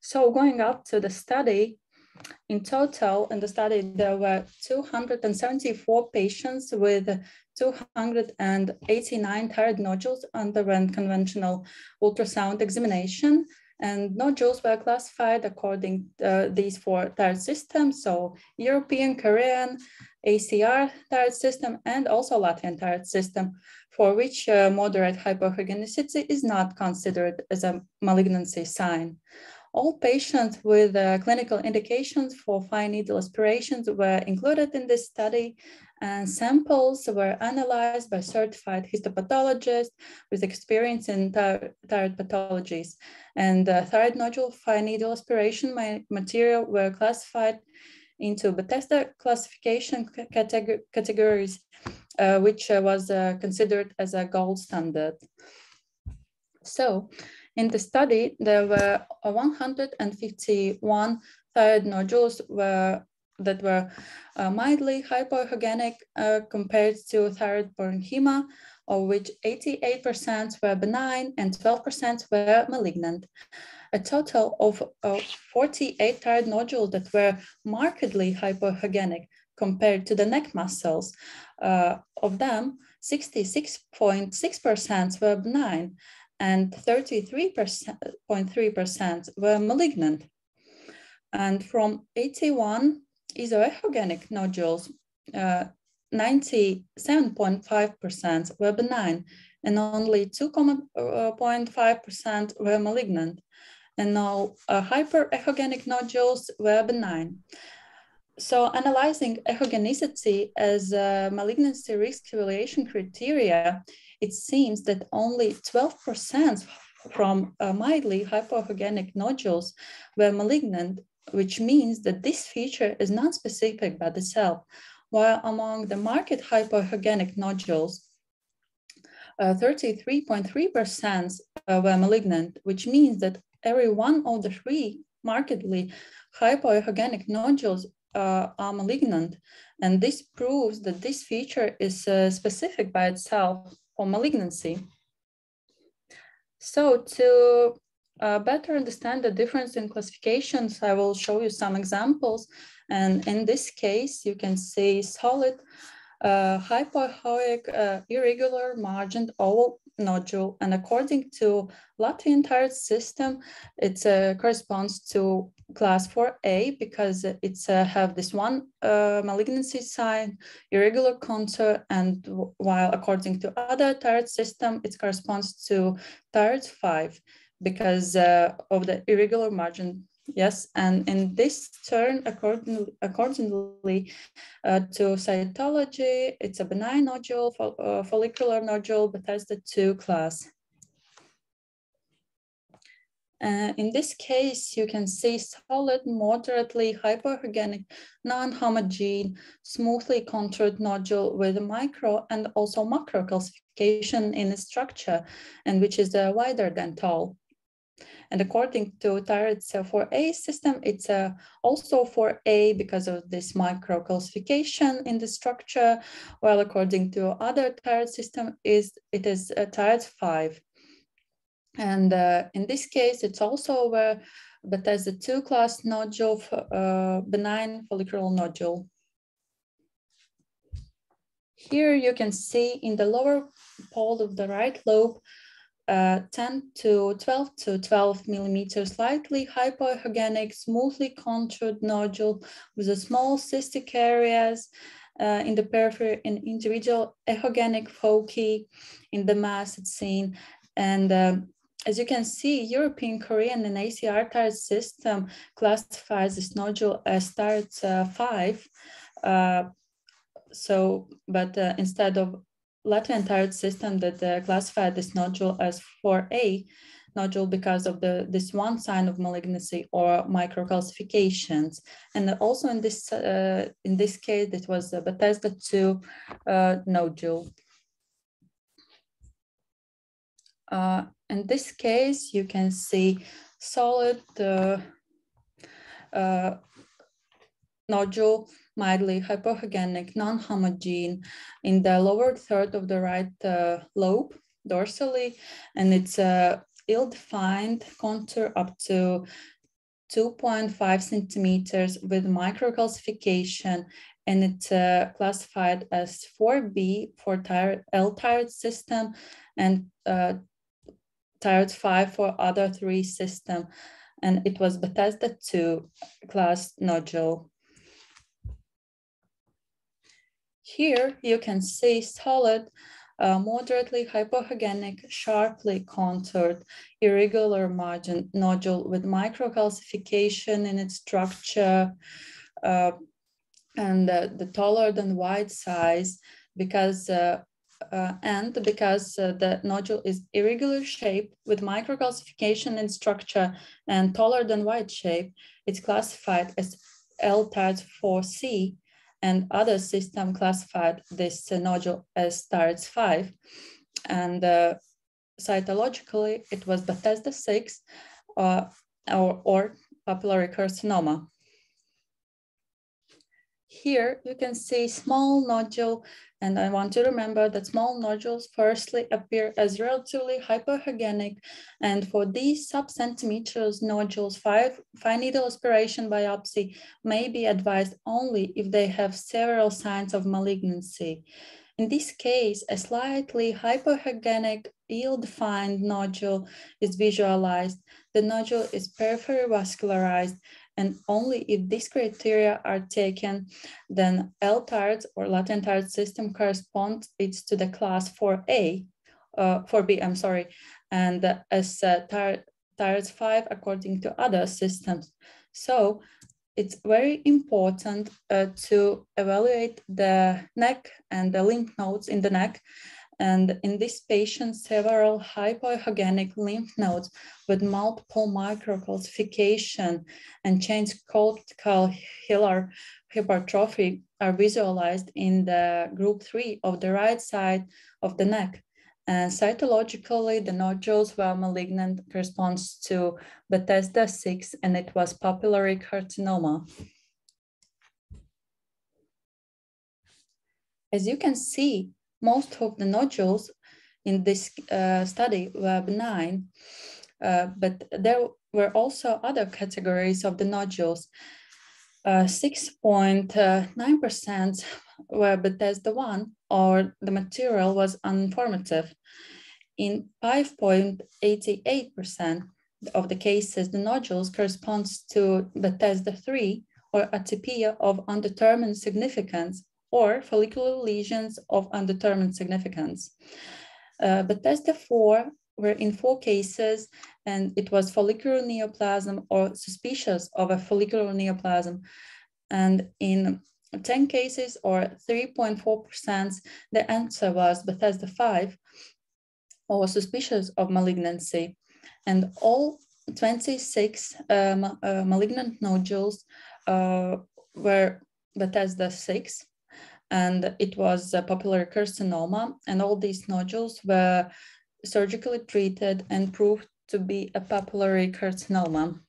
So going up to the study, in total, in the study, there were 274 patients with 289 thyroid nodules underwent conventional ultrasound examination. And nodules were classified according to uh, these four thyroid systems. So European, Korean, ACR thyroid system, and also Latvian thyroid system, for which uh, moderate hypoechogenicity is not considered as a malignancy sign. All patients with uh, clinical indications for fine needle aspirations were included in this study, and samples were analyzed by certified histopathologists with experience in thyroid pathologies. And uh, thyroid nodule fine needle aspiration material were classified into Bethesda classification categories, which uh, was uh, considered as a gold standard. So in the study, there were 151 thyroid nodules were, that were uh, mildly hypoechogenic uh, compared to thyroid parenchyma, of which 88% were benign and 12% were malignant. A total of uh, 48 thyroid nodules that were markedly hypoechogenic compared to the neck muscles. Uh, of them, 66.6% were benign and 33.3% were malignant. And from 81 isoechogenic nodules, 97.5% uh, were benign and only 2.5% were malignant. And now uh, hyperechogenic nodules were benign. So analyzing echogenicity as a malignancy risk evaluation criteria it seems that only 12% from uh, mildly hypoechogenic nodules were malignant, which means that this feature is not specific by the cell, while among the marked hypoechogenic nodules, 33.3% uh, uh, were malignant, which means that every one of the three markedly hypoechogenic nodules uh, are malignant. And this proves that this feature is uh, specific by itself for malignancy. So to uh, better understand the difference in classifications, I will show you some examples. And in this case, you can see solid uh, hypoechoic uh, irregular margined oval nodule. And according to Latvian thyroid system, it uh, corresponds to class 4A because it's uh, have this one uh, malignancy sign, irregular contour, and while according to other thyroid system, it corresponds to thyroid 5 because uh, of the irregular margin Yes, and in this turn, accordingly, accordingly uh, to cytology, it's a benign nodule, fo uh, follicular nodule, Bethesda 2 class. Uh, in this case, you can see solid, moderately hypoergenic, non-homogeneous, smoothly contoured nodule with micro and also macro calcification in structure, and which is uh, wider than tall. And according to TIRADS 4A system, it's uh, also 4A because of this microcalcification in the structure, while according to other TIRADS system, is it is TIRADS 5. And uh, in this case, it's also where Bethesda 2 class nodule, uh, benign follicular nodule. Here you can see in the lower pole of the right lobe, uh, 10 to 12 to 12 millimeters, slightly hypoechogenic, smoothly contoured nodule with a small cystic areas uh, in the periphery and individual echogenic foci in the mass it's seen. And um, as you can see, European, Korean, and ACR thyroid system classifies this nodule as thyroid uh, 5. Uh, so, but uh, instead of Latvian thyroid system that classified this nodule as 4A, nodule because of the this one sign of malignancy or microcalcifications. And also in this uh, in this case, it was a Bethesda 2 uh, nodule. Uh, in this case, you can see solid uh, uh, nodule, mildly hypoechogenic, non-homogene in the lower third of the right lobe dorsally, and it's a ill-defined contour up to 2.5 centimeters with microcalcification and it's uh, classified as 4B for thyroid, L thyroid system and uh, thyroid 5 for other three system. And it was Bethesda 2 class nodule. Here you can see solid uh, moderately hypoechogenic, sharply contoured, irregular margin nodule with microcalcification in its structure uh, and uh, the taller than wide size because uh, uh, and because uh, the nodule is irregular shape with microcalcification in structure and taller than wide shape, it's classified as L-TIRADS 4C and other system classified this nodule as TIRADS 5. And uh, cytologically, it was Bethesda 6 uh, or, or papillary carcinoma. Here you can see small nodule and I want to remember that small nodules firstly appear as relatively hypoechogenic. And for these sub-centimeters nodules, five, fine needle aspiration biopsy may be advised only if they have several signs of malignancy. In this case, a slightly hypoechogenic, ill-defined nodule is visualized. The nodule is periphery vascularized and only if these criteria are taken, then L-TIRADS or Latvian TIRADS system corresponds it's to the class 4A, uh, 4B, I'm sorry, and as uh, TIRADS 5 according to other systems. So it's very important uh, to evaluate the neck and the lymph nodes in the neck and in this patient, several hypoechogenic lymph nodes with multiple microcalcification and change cortical hilar hypertrophy are visualized in the group three of the right side of the neck. And cytologically, the nodules were malignant response to Bethesda 6, and it was papillary carcinoma. As you can see, most of the nodules in this uh, study were benign, uh, but there were also other categories of the nodules. 6.9% uh, were Bethesda 1 or the material was uninformative. In 5.88% of the cases, the nodules corresponds to Bethesda 3 or atypia of undetermined significance or follicular lesions of undetermined significance. Uh, Bethesda 4 were in four cases, and it was follicular neoplasm or suspicious of a follicular neoplasm. And in 10 cases or 3.4%, the answer was Bethesda 5 or suspicious of malignancy. And all 26 um, uh, malignant nodules uh, were Bethesda 6 and it was a papillary carcinoma. And all these nodules were surgically treated and proved to be a papillary carcinoma.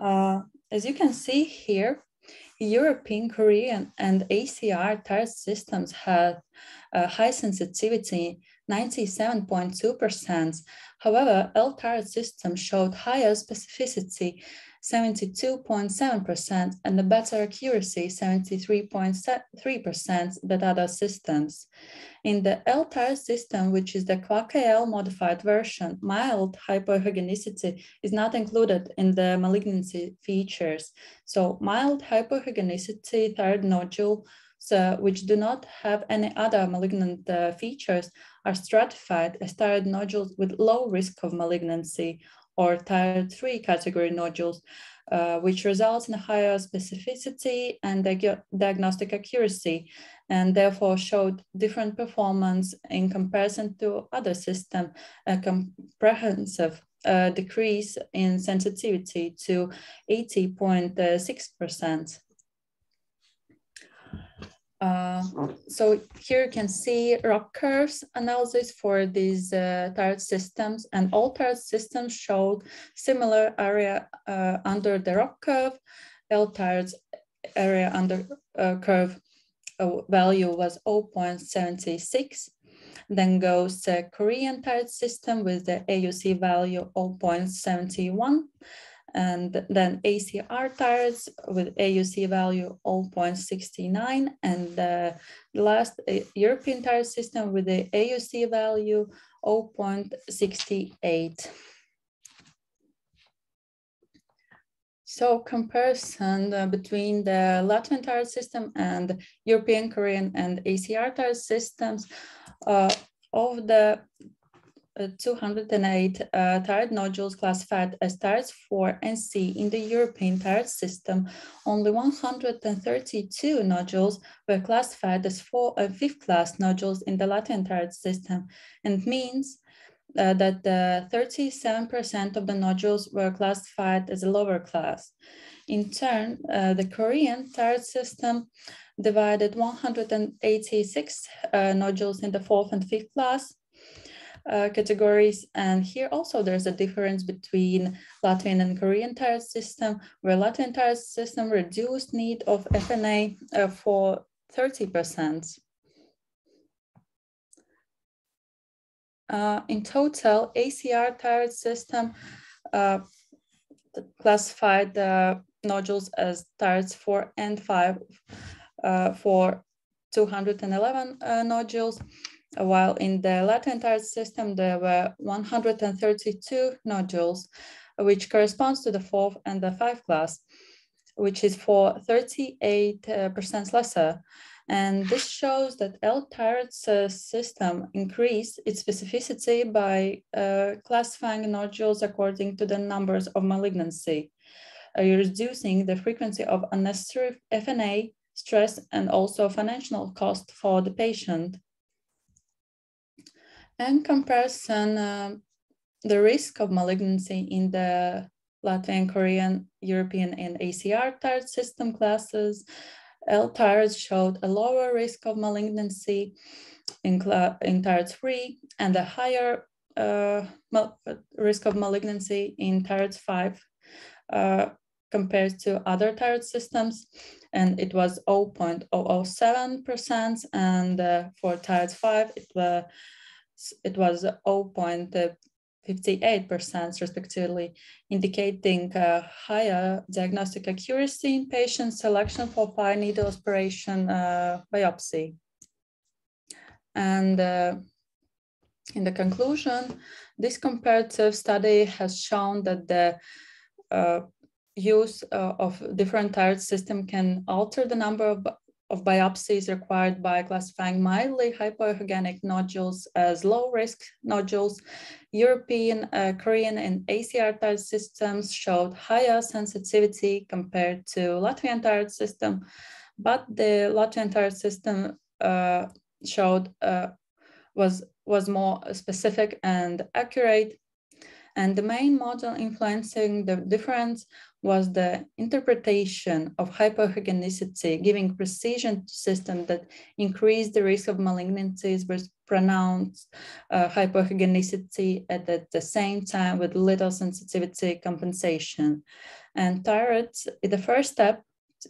Uh, as you can see here, European, Korean, and ACR TIRADS systems had a high sensitivity, 97.2%. However, L-TIRADS system showed higher specificity, 72.7% and a better accuracy, 73.3% than other systems. In the L-TIRADS system, which is the QuACK-AL modified version, mild hypoechogenicity is not included in the malignancy features. So mild hypoechogenicity thyroid nodule so which do not have any other malignant uh, features are stratified as thyroid nodules with low risk of malignancy or thyroid 3 category nodules, uh, which results in higher specificity and diagnostic accuracy, and therefore showed different performance in comparison to other system, a comprehensive uh, decrease in sensitivity to 80.6%. Uh, so here you can see ROC curves analysis for these uh, systems and all thyroid systems showed similar area uh, under the ROC curve. L-thyroid's area under uh, curve uh, value was 0.76. Then goes the Korean thyroid system with the AUC value 0.71 and then ACR TIRADS with AUC value 0.69 and the last uh, European TIRADS system with the AUC value 0.68. So comparison uh, between the Latvian TIRADS system and European, Korean and ACR TIRADS systems uh, of the 208 uh, thyroid nodules classified as TIRADS 4 and C in the European thyroid system. Only 132 nodules were classified as 4 and uh, 5th class nodules in the Latin thyroid system and means uh, that 37% of the nodules were classified as a lower class. In turn, uh, the Korean thyroid system divided 186 uh, nodules in the fourth and fifth class uh, categories. And here also there's a difference between Latvian and Korean TIRADS system, where Latvian TIRADS system reduced need of FNA uh, for 30%. Uh, in total, ACR TIRADS system uh, classified the nodules as TIRADS 4 and 5 uh, for 211 uh, nodules while in the Latvian TIRADS system, there were 132 nodules, which corresponds to the fourth and the fifth class, which is for 38% lesser. And this shows that L-Thyroid's uh, system increased its specificity by uh, classifying nodules according to the numbers of malignancy, uh, reducing the frequency of unnecessary FNA, stress, and also financial cost for the patient. And comparison, uh, the risk of malignancy in the Latvian, Korean, European, and ACR thyroid system classes, L thyroids showed a lower risk of malignancy in, in thyroid 3 and a higher uh, risk of malignancy in thyroid 5 uh, compared to other thyroid systems. And it was 0.007%. And uh, for thyroid 5, it was it was 0.58% respectively, indicating higher diagnostic accuracy in patient selection for fine needle aspiration uh, biopsy. And uh, in the conclusion, this comparative study has shown that the uh, use uh, of different thyroid system can alter the number of of biopsies required by classifying mildly hypoechogenic nodules as low risk nodules. European, uh, Korean, and ACR thyroid systems showed higher sensitivity compared to Latvian thyroid system, but the Latvian thyroid system uh, showed uh, was, was more specific and accurate. And the main model influencing the difference was the interpretation of hypoechogenicity, giving precision to systems that increase the risk of malignancies with pronounced uh, hypoechogenicity at the, same time with little sensitivity compensation. And thyroid, the first step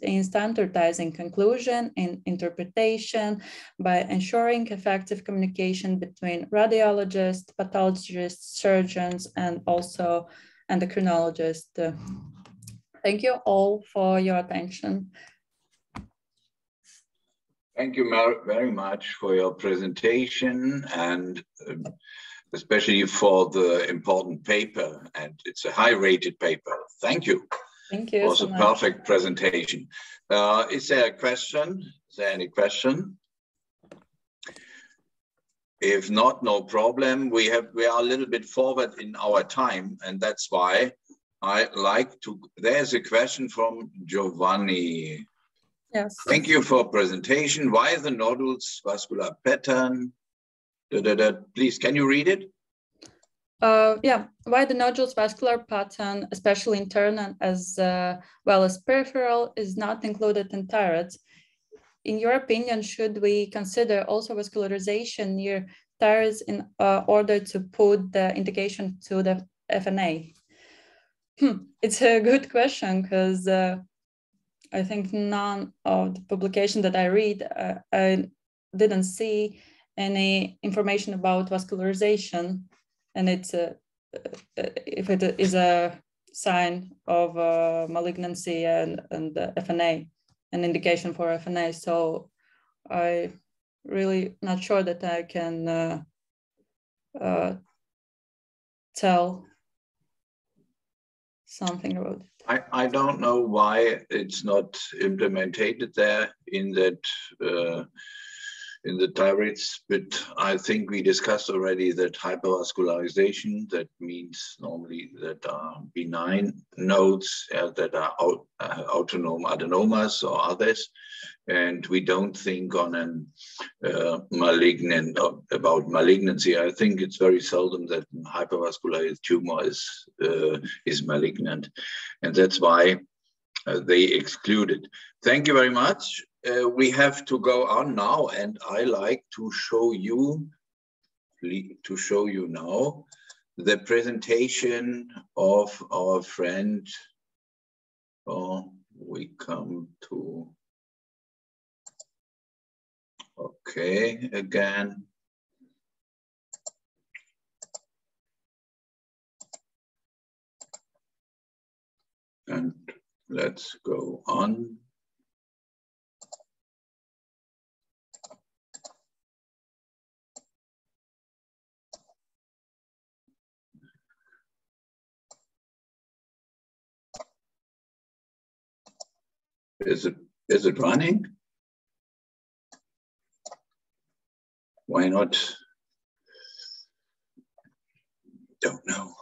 in standardizing conclusion in interpretation by ensuring effective communication between radiologists, pathologists, surgeons, and also endocrinologists. Thank you all for your attention. Thank you very much for your presentation and um, especially for the important paper. And it's a high rated paper. Thank you. Thank you. It was so a much. perfect presentation. Uh, is there a question? Is there any question? If not, no problem. We have we are a little bit forward in our time, and that's why I like to. There's a question from Giovanni. Yes. Thank you for presentation. Why the nodules vascular pattern? Da, da, da. Please, can you read it? Uh, yeah, why the nodules vascular pattern, especially internal as uh, well as peripheral, is not included in TI-RADS. In your opinion, should we consider also vascularization near TI-RADS in uh, order to put the indication to the FNA? Hmm, it's a good question because uh, I think none of the publication that I read, uh, I didn't see any information about vascularization and it's a, if it is a sign of uh, malignancy and, and FNA, an indication for FNA. So I really not sure that I can uh, uh, tell something about it. I, I don't know why it's not implemented there in that uh, in the TI-RADS, but I think we discussed already that hypervascularization, that means normally that are benign nodes uh, that are out, uh, adenomas or others. And we don't think on an uh, malignant, uh, about malignancy. I think it's very seldom that hypervascular tumor is, uh, is malignant. And that's why uh, they excluded. Thank you very much uh, we have to go on now and I like to show you to show you now the presentation of our friend. Oh we come to okay again. And let's go on Is it is it running? Why not? Don't know.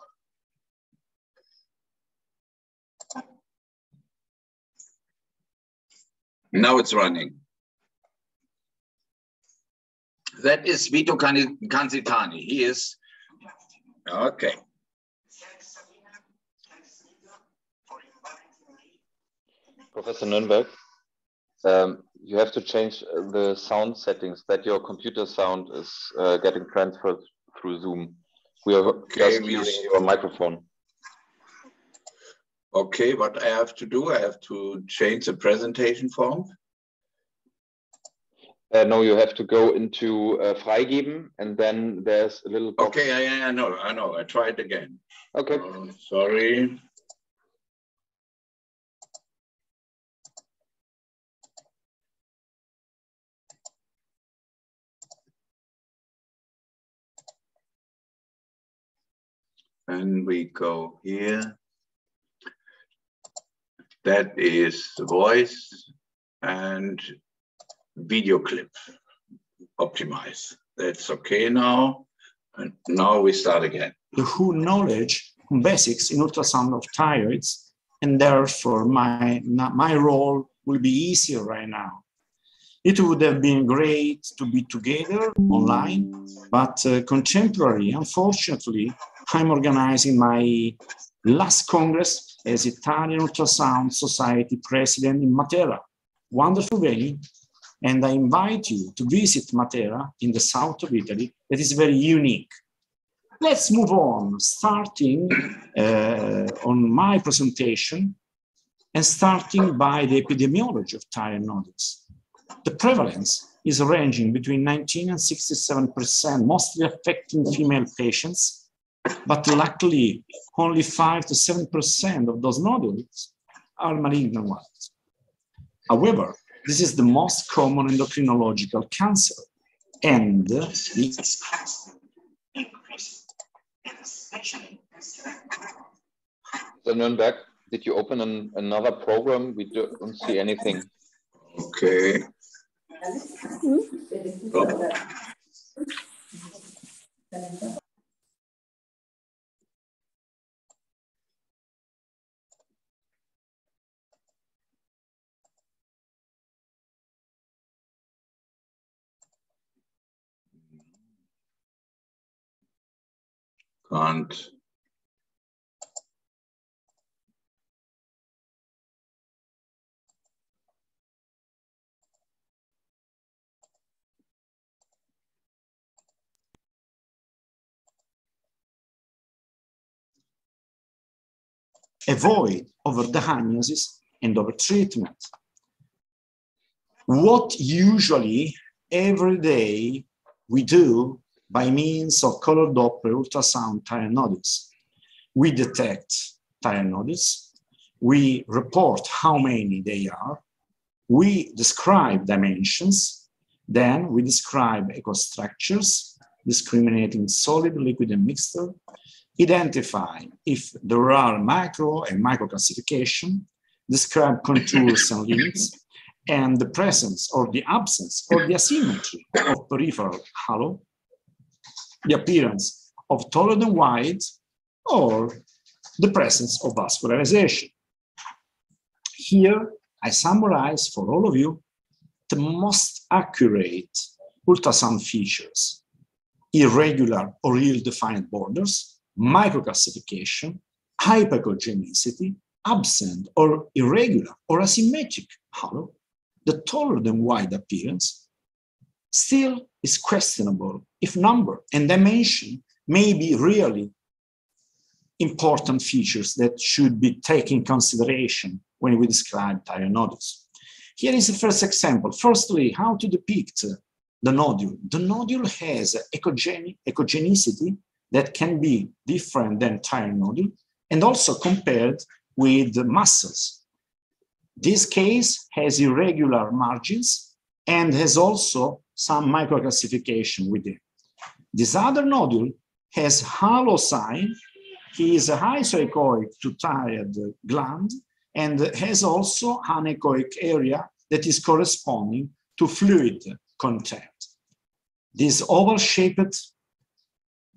Now it's running. That is Vito Cantisani. He is, okay. Professor Nürnberg, um, you have to change the sound settings that your computer sound is uh, getting transferred through Zoom. We are okay, just using your microphone. Okay, what I have to do, I have to change the presentation form. Uh, no, you have to go into uh, Freigeben, and then there's a little. Box. Okay, I, I know, I know. I tried again. Okay. Oh, sorry. And we go here. That is the voice and video clip optimize. That's okay now. And now we start again. The who knowledge, basics in ultrasound of TI-RADS, and therefore my, my role will be easier right now. It would have been great to be together online, but uh, contemporary, unfortunately, I'm organizing my last Congress as Italian Ultrasound Society president in Matera. Wonderful venue. And I invite you to visit Matera in the south of Italy. That is very unique. Let's move on, starting uh, on my presentation and starting by the epidemiology of thyroid nodules. The prevalence is ranging between 19 and 67%, mostly affecting female patients but luckily, only 5 to 7% of those nodules are malignant ones. However, this is the most common endocrinological cancer. And the So Nürnberg, did you open an, another program? We don't see anything. Okay. Can't avoid overdiagnosis and overtreatment. What usually every day we do by means of color Doppler ultrasound thyroid nodules. We detect thyroid nodules, we report how many they are, we describe dimensions, then we describe echostructures, discriminating solid, liquid, and mixture, identify if there are macro and micro calcification, describe contours and limits, and the presence or the absence or the asymmetry of peripheral halo, the appearance of taller than wide, or the presence of vascularization. Here, I summarize for all of you the most accurate ultrasound features, irregular or ill-defined borders, microcalcification, hypoechogenicity, absent or irregular or asymmetric halo, the taller than wide appearance, still is questionable if number and dimension may be really important features that should be taken consideration when we describe thyroid nodules. Here is the first example. Firstly, how to depict the nodule. The nodule has echogeni echogenicity that can be different than thyroid nodule and also compared with muscles. This case has irregular margins and has also some microcalcification within. This other nodule has halo sign. He is a high isoechoic to thyroid gland and has also anechoic area that is corresponding to fluid content. This oval-shaped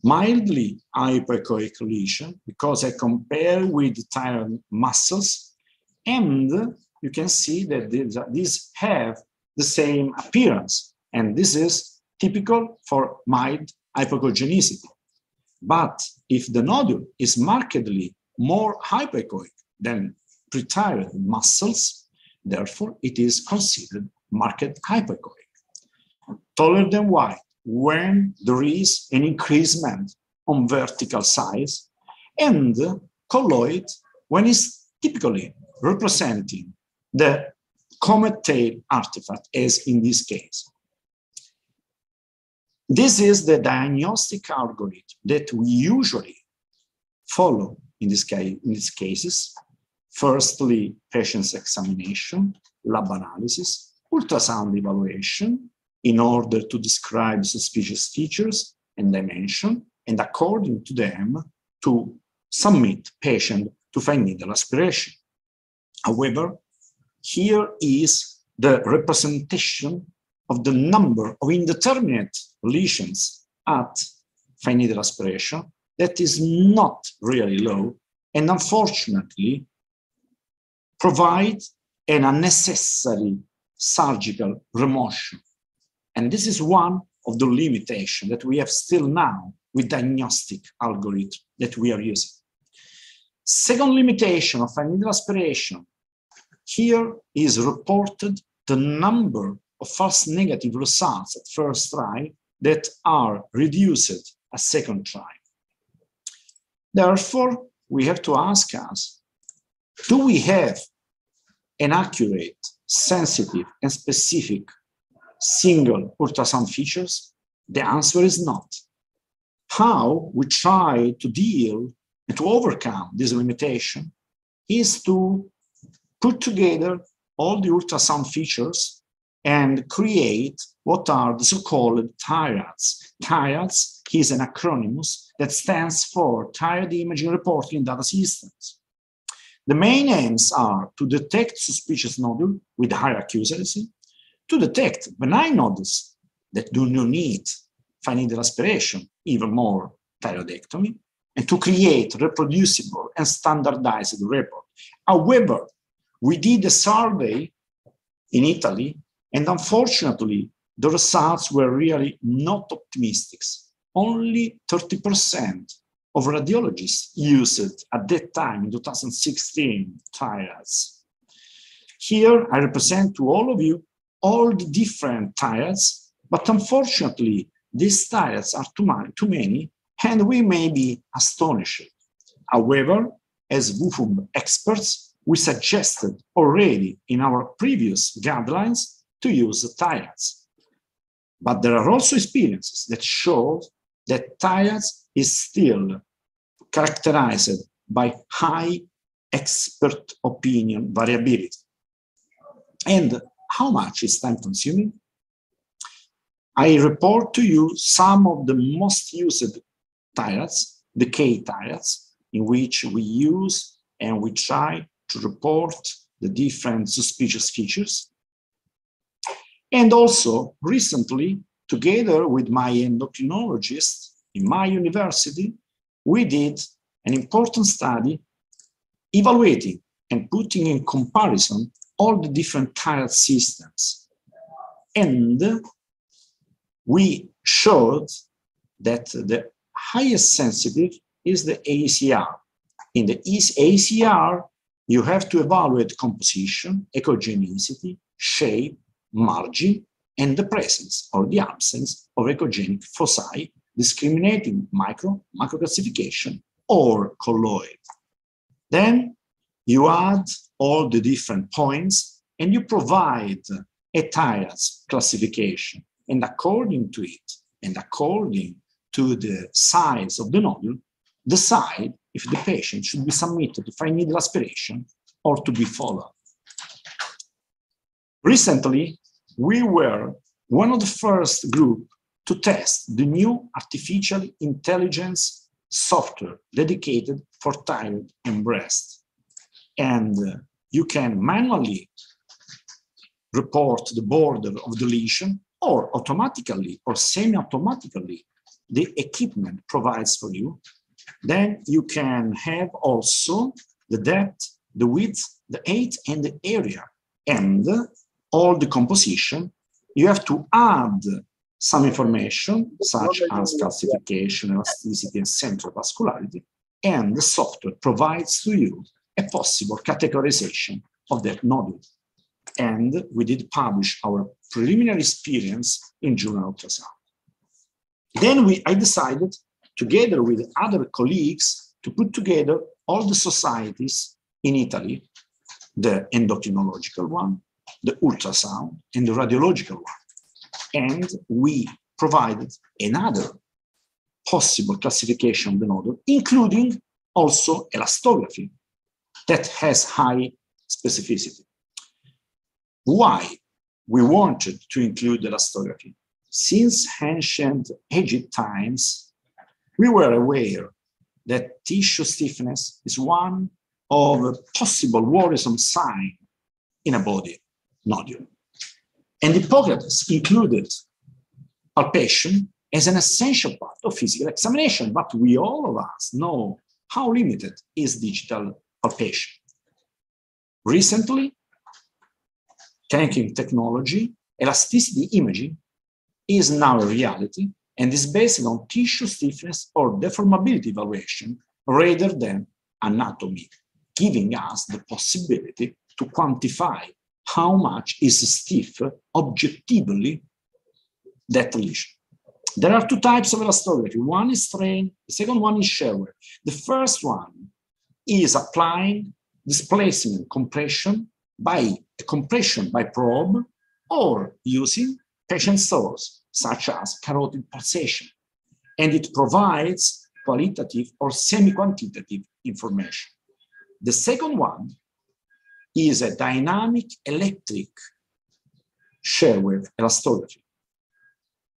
mildly hypoechoic lesion because I compare with thyroid muscles and you can see that these have the same appearance and this is typical for mild hypoechogenicity. But if the nodule is markedly more hypoechoic than pre-thyroid muscles, therefore it is considered marked hypoechoic. Taller than wide when there is an increasement on vertical size and colloid when it's typically representing the comet tail artifact as in this case. This is the diagnostic algorithm that we usually follow in, this case, in these cases. Firstly, patient's examination, lab analysis, ultrasound evaluation, in order to describe suspicious features and dimension, and according to them, to submit patient to fine needle aspiration. However, here is the representation of the number of indeterminate lesions at fine needle aspiration that is not really low and unfortunately provide an unnecessary surgical remotion and this is one of the limitations that we have still now with diagnostic algorithm that we are using. Second limitation of needle aspiration. Here is reported the number of false negative results at first try that are reduced at second try. Therefore, we have to ask us, do we have an accurate, sensitive, and specific single ultrasound features? The answer is not. How we try to deal and to overcome this limitation is to put together all the ultrasound features and create what are the so-called TIRADS. TIRADS is an acronym that stands for Thyroid Imaging Reporting Data Systems. The main aims are to detect suspicious nodule with higher accuracy, to detect benign nodules that do not need fine needle aspiration, even more thyroidectomy, and to create reproducible and standardized report. However, we did a survey in Italy, and unfortunately, the results were really not optimistic. Only 30% of radiologists used at that time in 2016 TIRADS. Here I represent to all of you all the different TIRADS, but unfortunately these TIRADS are too, many, too many and we may be astonished. However, as WFUMB experts, we suggested already in our previous guidelines to use TIRADS. But there are also experiences that show that TIRADS is still characterized by high expert opinion variability. And how much is time consuming? I report to you some of the most used trials, the K trials, in which we use and we try to report the different suspicious features. And also recently, together with my endocrinologist in my university, we did an important study evaluating and putting in comparison all the different tile systems. And we showed that the highest sensitive is the ACR. In the ACR, you have to evaluate composition, echogenicity, shape, margin, and the presence or the absence of echogenic foci, discriminating micro, macro calcification, or colloid. Then you add all the different points and you provide a TIRADS classification. And according to it, and according to the size of the nodule, decide if the patient should be submitted to fine needle aspiration or to be followed. Recently, we were one of the first group to test the new artificial intelligence software dedicated for thyroid and breast. And uh, you can manually report the border of the lesion or automatically or semi-automatically the equipment provides for you. Then you can have also the depth, the width, the height, and the area, and all the composition. You have to add some information, such as calcification, elasticity, and central vascularity, and the software provides to you a possible categorization of that nodule. And we did publish our preliminary experience in Journal Ultrasound. Then we, I decided, together with other colleagues, to put together all the societies in Italy, the endocrinological one, the ultrasound, and the radiological one. And we provided another possible classification of the nodule, including also elastography that has high specificity. Why we wanted to include the elastography? Since ancient Egypt times, we were aware that tissue stiffness is one of a possible worrisome sign in a body nodule. And Hippocrates included palpation as an essential part of physical examination, but we all of us know how limited is digital palpation. Recently, thanking technology, elasticity imaging is now a reality and is based on tissue stiffness or deformability evaluation rather than anatomy, giving us the possibility to quantify how much is stiff objectively that lesion. There are two types of elastography. One is strain, the second one is shear wave. The first one is applying displacement compression by compression by probe or using patient source, such as carotid pulsation. And it provides qualitative or semi-quantitative information. The second one is a dynamic electric shear wave elastography.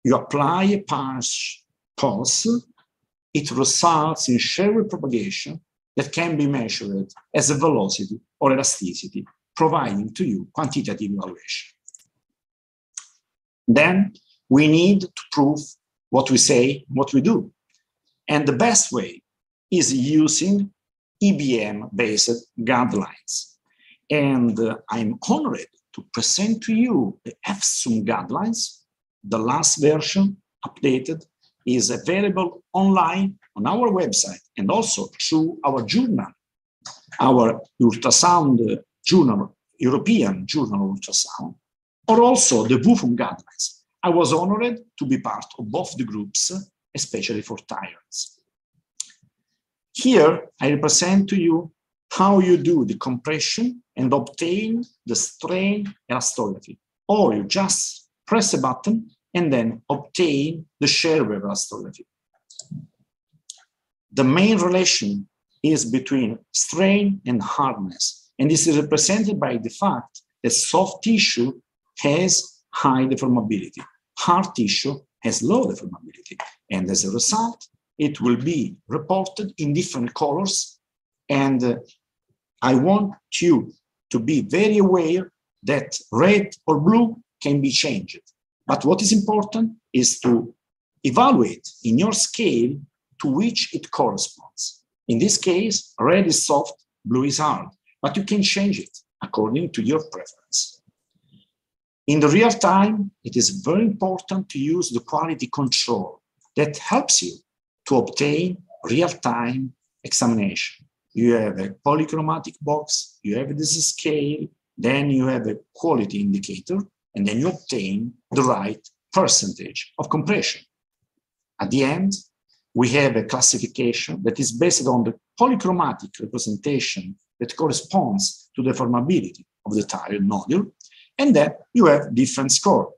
You apply a pulse, pulse, it results in shear wave propagation that can be measured as a velocity or elasticity, providing to you quantitative evaluation. Then we need to prove what we say, what we do. And the best way is using EBM-based guidelines. And uh, I'm honored to present to you the EFSUMB guidelines. The last version, updated, is available online on our website and also through our journal, our ultrasound journal, European Journal of Ultrasound, or also the WFUMB guidelines. I was honored to be part of both the groups, especially for tyrants. Here, I represent to you how you do the compression and obtain the strain elastography. Or you just press a button and then obtain the shear wave elastography. The main relation is between strain and hardness, and this is represented by the fact that soft tissue has high deformability, hard tissue has low deformability, and as a result, it will be reported in different colors. And uh, I want you to be very aware that red or blue can be changed. But what is important is to evaluate in your scale to which it corresponds. In this case, red is soft, blue is hard, but you can change it according to your preference. In the real time, it is very important to use the quality control that helps you to obtain real-time examination. You have a polychromatic box, you have this scale, then you have a quality indicator, and then you obtain the right percentage of compression. At the end, we have a classification that is based on the polychromatic representation that corresponds to the formability of the thyroid nodule, and then you have different score.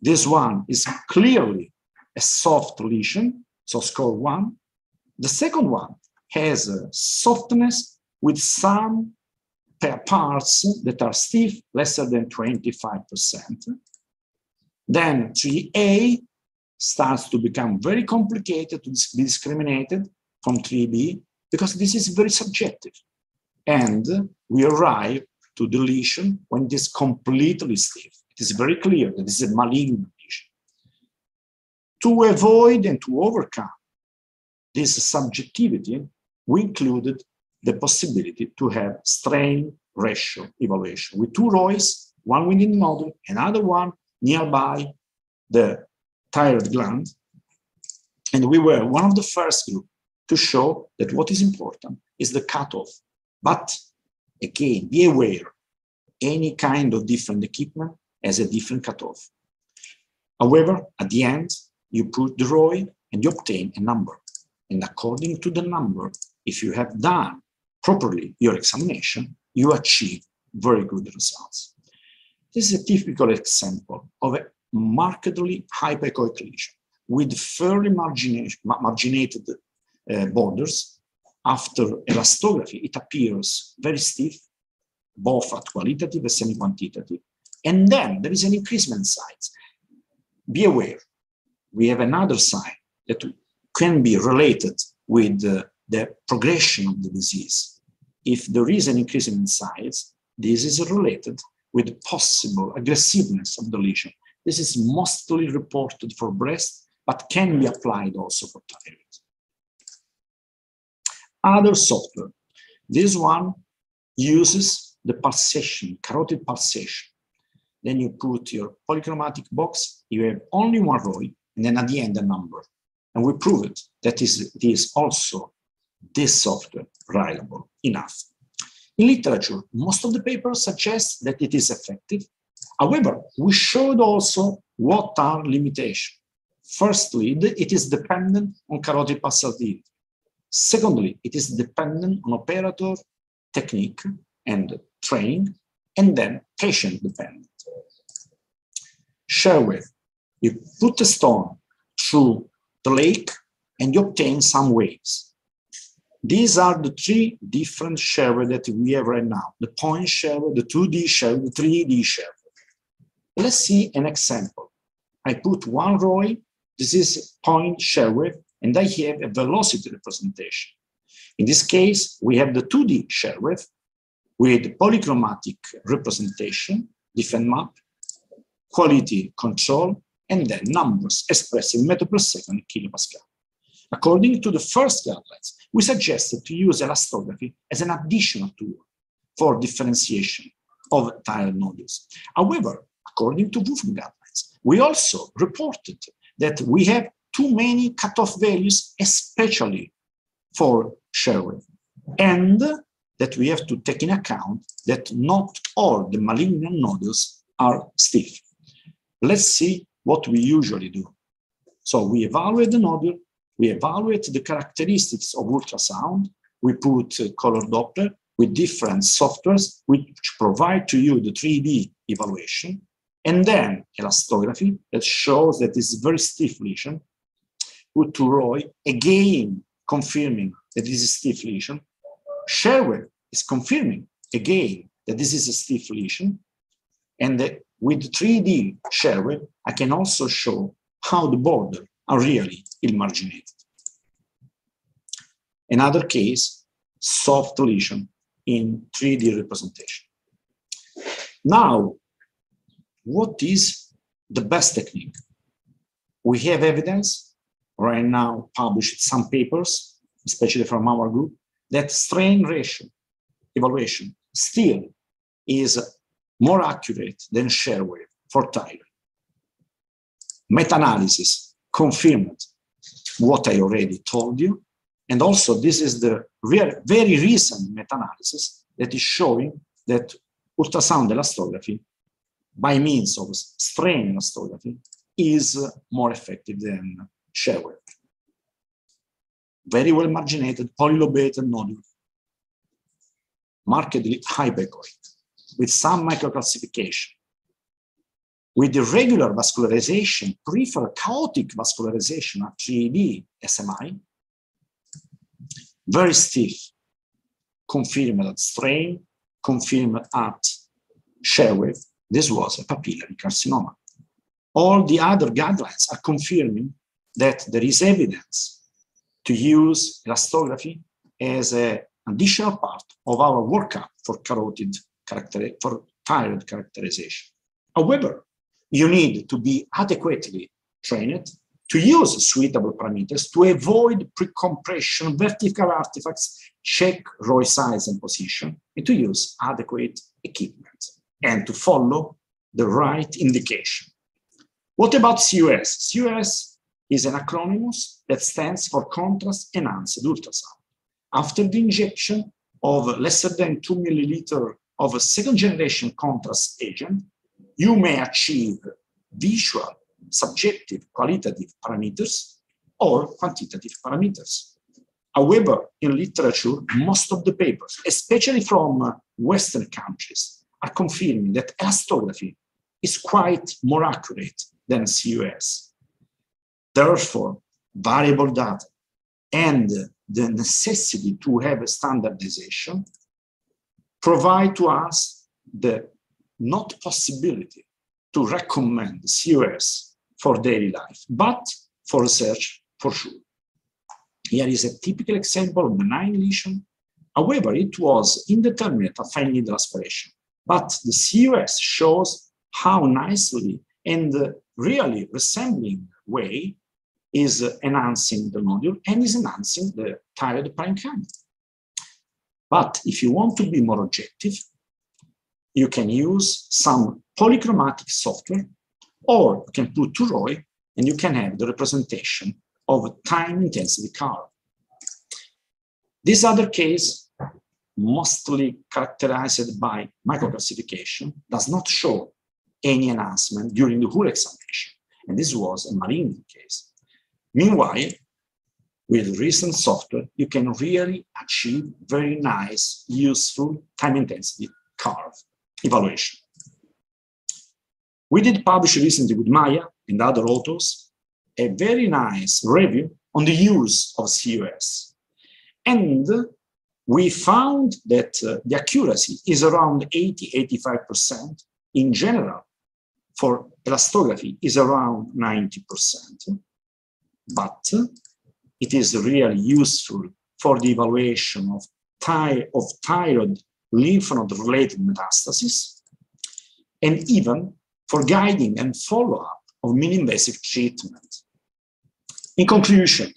This one is clearly a soft lesion, so score one. The second one has a softness with some parts that are stiff, lesser than 25%. Then 3A starts to become very complicated to be discriminated from 3B because this is very subjective. And we arrive to deletion when it is completely stiff. It is very clear that this is a malignant lesion. To avoid and to overcome this subjectivity, we included the possibility to have strain ratio evaluation with two ROIs, one within the nodule, another one nearby the thyroid gland. And we were one of the first group to show that what is important is the cutoff. But again, be aware, any kind of different equipment has a different cutoff. However, at the end, you put the ROI and you obtain a number. And according to the number, if you have done properly your examination, you achieve very good results. This is a typical example of a markedly hyperechoic lesion with fairly marginated uh, borders. After elastography, it appears very stiff, both at qualitative and semi-quantitative. And then there is an increasement in size. Be aware, we have another sign that can be related with uh, the progression of the disease. If there is an increase in size, this is related with possible aggressiveness of the lesion. This is mostly reported for breast, but can be applied also for thyroid. Other software. This one uses the pulsation, carotid pulsation. Then you put your polychromatic box, you have only one ROI, and then at the end a number. And we prove it that is, it is also this software reliable enough. In literature, most of the papers suggest that it is effective. However, we showed also what are limitations. Firstly, it is dependent on carotid pulsatility. Secondly, it is dependent on operator technique and training, and then patient dependent. Shear wave. You put a stone through the lake and you obtain some waves. These are the three different shear that we have right now. The point shear, the 2D shear, the 3D shear. Let's see an example. I put one ROI, this is point shear wave, and I have a velocity representation. In this case, we have the 2D shear wave with polychromatic representation, different map, quality control, and then numbers expressed in meter per second kilopascal. According to the first guidelines, we suggested to use elastography as an additional tool for differentiation of thyroid nodules. However, according to WFUMB guidelines, we also reported that we have too many cutoff values, especially for wave, and that we have to take in account that not all the malignant nodules are stiff. Let's see what we usually do. So we evaluate the nodule, we evaluate the characteristics of ultrasound, we put color Doppler with different softwares which provide to you the 3D evaluation, and then elastography that shows that this is very stiff lesion, put to ROI, again confirming that this is a stiff lesion. Shear wave is confirming again that this is a stiff lesion, and with 3D shear wave, I can also show how the border are really ill-marginated. Another case, soft lesion in 3D representation. Now, what is the best technique? We have evidence right now published some papers, especially from our group, that strain ratio evaluation still is more accurate than shear wave for thyroid. Meta-analysis confirmed what I already told you. And also this is the very recent meta-analysis that is showing that ultrasound elastography by means of strain elastography is more effective than shear wave. Very well marginated polylobated nodule, markedly hypoechoic, with some microcalcification. With the regular vascularization, prefer chaotic vascularization at 3D SMI, very stiff, confirmed at strain, confirmed at shear wave, this was a papillary carcinoma. All the other guidelines are confirming that there is evidence to use elastography as an additional part of our workup for carotid character for thyroid characterization. However, you need to be adequately trained to use suitable parameters to avoid pre-compression, vertical artifacts, check ROI size and position, and to use adequate equipment and to follow the right indication. What about CEUS? CEUS is an acronym that stands for Contrast Enhanced Ultrasound. After the injection of lesser than 2 milliliter of a second generation contrast agent, you may achieve visual, subjective, qualitative parameters or quantitative parameters. However, in literature, most of the papers, especially from Western countries, are confirming that elastography is quite more accurate than CEUS. Therefore, variable data and the necessity to have a standardization provide to us the not possibility to recommend CEUS for daily life, but for research for sure. Here is a typical example of benign lesion. However, it was indeterminate affine needle aspiration, but the CEUS shows how nicely and really resembling way is enhancing the module and is enhancing the thyroid parenchyma. But if you want to be more objective, you can use some polychromatic software or you can put to ROI and you can have the representation of a time intensity curve. This other case, mostly characterized by microcalcification, does not show any enhancement during the whole examination. And this was a malignant case. Meanwhile, with recent software, you can really achieve very nice, useful time intensity curve evaluation. We did publish recently with Maija and other authors a very nice review on the use of CEUS. And we found that uh, the accuracy is around 80-85% in general. For elastography is around 90%. But it is really useful for the evaluation of, ty of thyroid lymph node related metastasis and even for guiding and follow-up of mini-invasive treatment. In conclusion,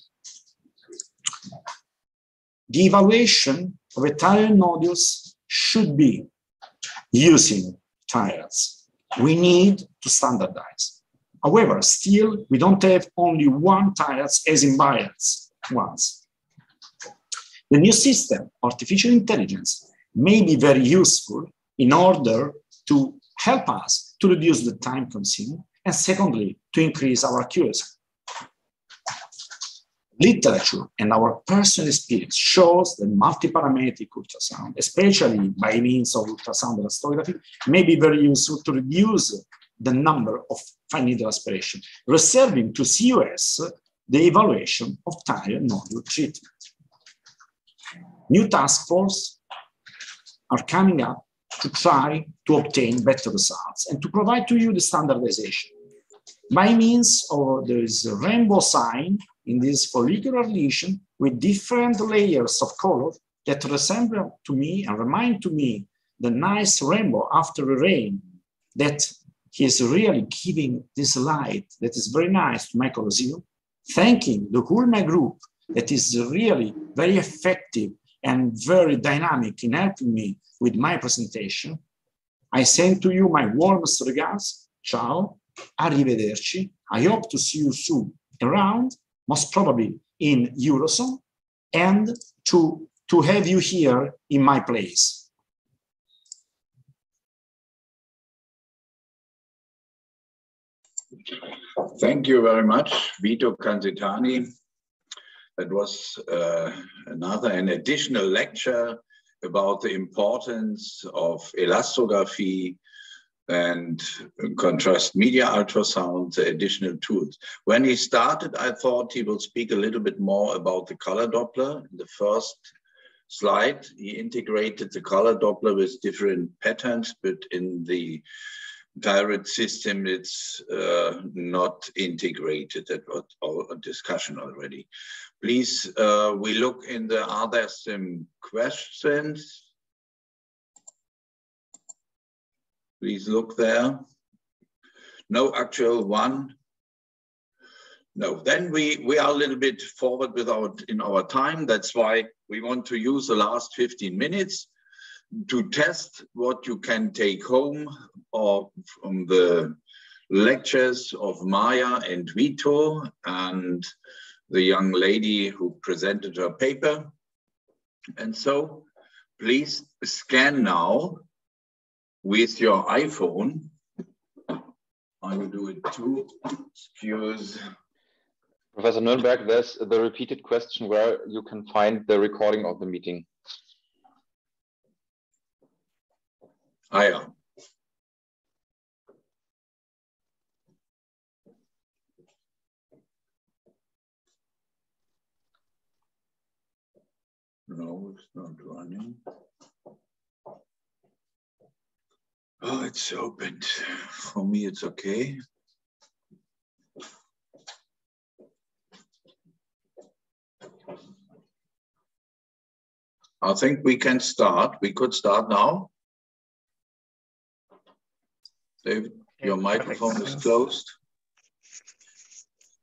the evaluation of a thyroid nodules should be using TI-RADS. We need to standardize. However, still, we don't have only one TI-RADS as in BI-RADS once. The new system, artificial intelligence, may be very useful in order to help us to reduce the time consumed, and secondly, to increase our accuracy. Literature and our personal experience shows that multiparametric ultrasound, especially by means of ultrasound elastography, may be very useful to reduce the number of fine needle aspiration, reserving to CEUS the evaluation of thyroid nodule treatment. New task force are coming up to try to obtain better results and to provide to you the standardization. By means of this rainbow sign in this follicular lesion with different layers of color that resemble to me and remind to me the nice rainbow after the rain that he is really giving this light that is very nice to my colosseum, thanking the my group that is really very effective and very dynamic in helping me with my presentation. I send to you my warmest regards. Ciao, arrivederci. I hope to see you soon around, most probably in Euroson, and to, to have you here in my place. Thank you very much, Vito Cantisani. That was uh, another, an additional lecture about the importance of elastography and contrast media ultrasound, the additional tools. When he started, I thought he will speak a little bit more about the color Doppler. In the first slide, he integrated the color Doppler with different patterns, but in the direct system, it's uh, not integrated. That was our discussion already. Please, uh, we look in the, are there some questions? Please look there. No actual one. No, then we, we are a little bit forward with our, in our time. That's why we want to use the last 15 minutes to test what you can take home or from the lectures of Maija and Vito and the young lady who presented her paper. And so please scan now with your iPhone. I will do it too. Excuse. Professor Nürnberg, there's the repeated question where you can find the recording of the meeting. Ah, yeah. No, it's not running. Oh, it's opened. For me, it's okay. I think we can start. We could start now. David, your microphone is closed.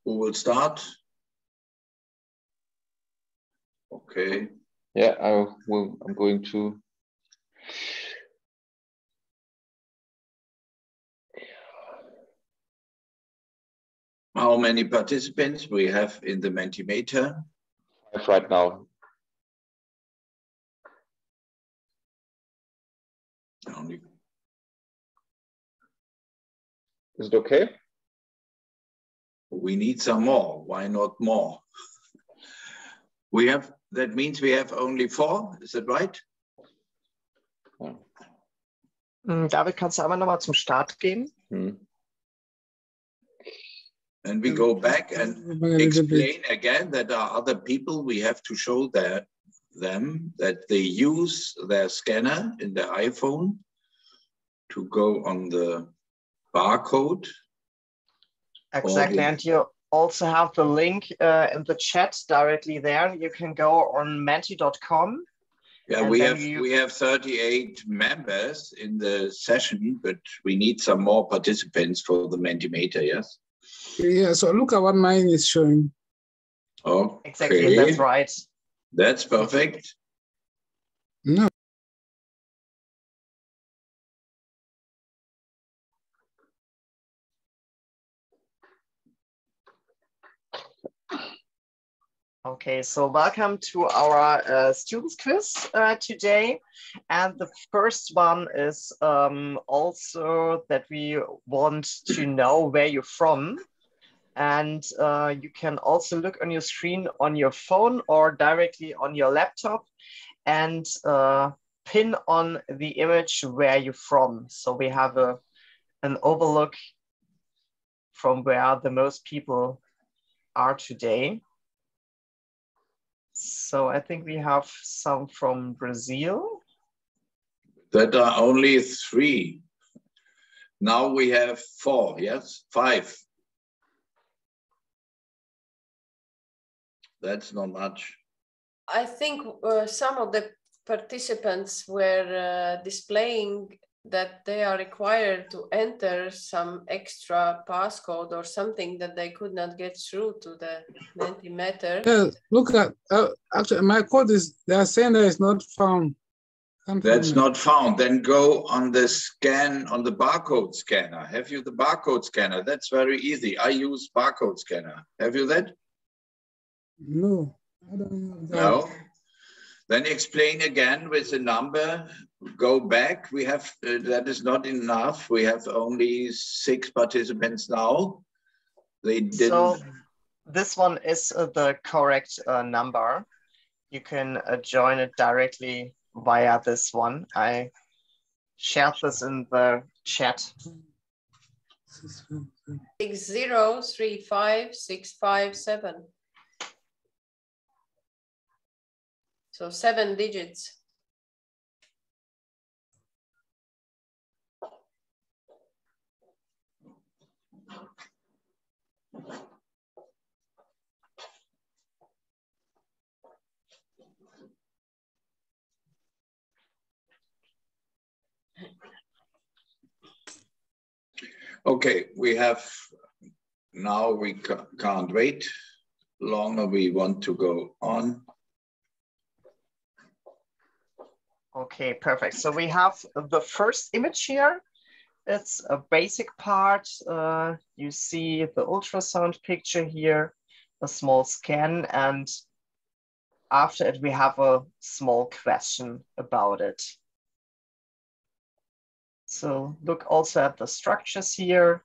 Who will start? Okay. Yeah, I will. I'm going to. How many participants we have in the Mentimeter? Five right now. Only. Is it okay? We need some more. Why not more? We have that means we have only four, is that right? Hm, David, kannst du einmal nochmal zum Start gehen? Hmm. And we go back and explain again that there are other people we have to show that them that they use their scanner in their iPhone to go on the barcode. Exactly, the- and you also have the link uh, in the chat directly there. You can go on menti.com Yeah, we have you... we have 38 members in the session, but we need some more participants for the Mentimeter, yes? Yeah, so look at what mine is showing. Oh, exactly, that's right. That's perfect. No. Okay, so welcome to our uh, students quiz uh, today. And the first one is um, also that we want to know where you're from. And uh, you can also look on your screen on your phone or directly on your laptop and uh, pin on the image where you're from. So we have a, an overlook from where the most people are today. So I think we have some from Brazil. That are only three. Now we have four, yes? Five. That's not much. I think uh, some of the participants were uh, displaying that they are required to enter some extra passcode or something that they could not get through to the Mentimeter. Yeah, look at uh, actually my code is they are saying that it's not found. That's not found. Then go on the scan on the barcode scanner. Have you the barcode scanner? That's very easy. I use barcode scanner. Have you that? No, I don't know. No. Then explain again with the number, go back. We have, uh, that is not enough. We have only six participants now. They didn't. So this one is uh, the correct uh, number. You can uh, join it directly via this one. I shared this in the chat. Six zero three five six five seven. So seven digits. Okay, we have, now we can't wait longer. We want to go on. Okay, perfect. So we have the first image here. It's a basic part. Uh, you see the ultrasound picture here, a small scan, and after it, we have a small question about it. So look also at the structures here,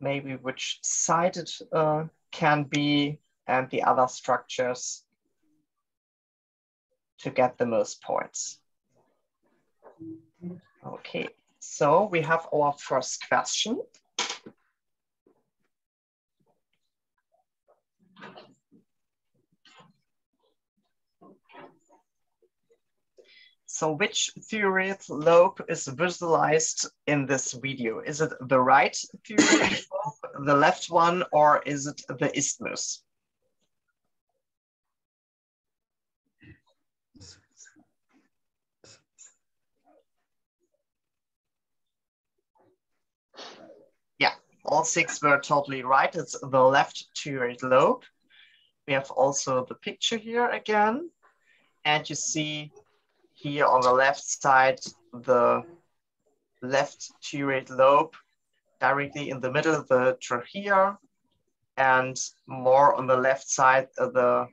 maybe which side it uh, can be, and the other structures to get the most points. Okay, so we have our first question. So which thyroid lobe is visualized in this video? Is it the right thyroid lobe, the left one, or is it the isthmus? All six were totally right. It's the left thyroid lobe. We have also the picture here again. And you see here on the left side, the left thyroid lobe directly in the middle of the trachea and more on the left side of the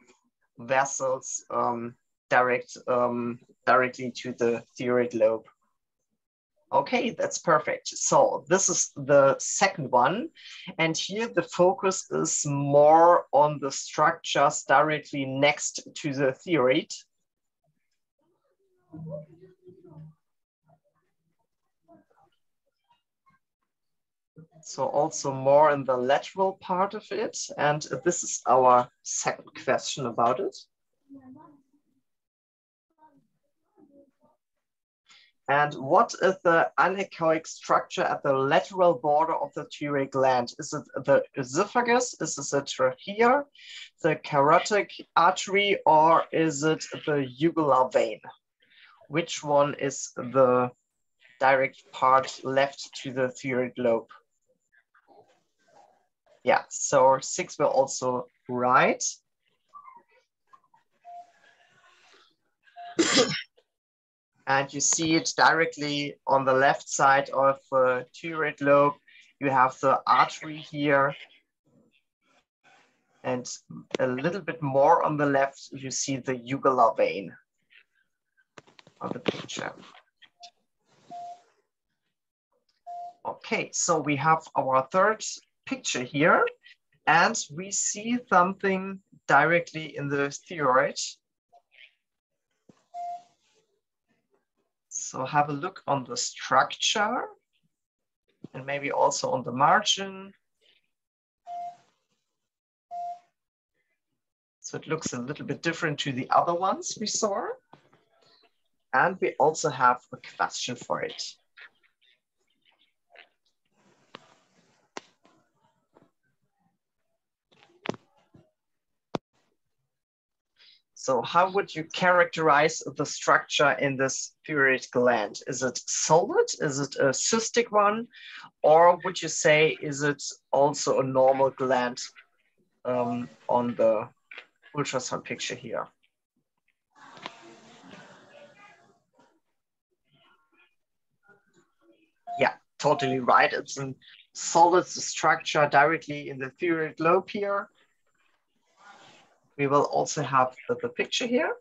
vessels um, direct um, directly to the thyroid lobe. Okay, that's perfect. So this is the second one. And here the focus is more on the structures directly next to the thyroid. So also more in the lateral part of it. And this is our second question about it. And what is the anechoic structure at the lateral border of the thyroid gland? Is it the esophagus? Is it the trachea, the carotid artery, or is it the jugular vein? Which one is the direct part left to the thyroid lobe? Yeah, so six were also right. *coughs* *coughs* and you see it directly on the left side of uh, the thyroid lobe. You have the artery here. And a little bit more on the left, you see the jugular vein on the picture. Okay, so we have our third picture here, and we see something directly in the thyroid. So have a look on the structure and maybe also on the margin. So it looks a little bit different to the other ones we saw. And we also have a question for it. So how would you characterize the structure in this thyroid gland? Is it solid? Is it a cystic one? Or would you say, is it also a normal gland um, on the ultrasound picture here? Yeah, totally right. It's a solid structure directly in the thyroid lobe here. We will also have the, the picture here.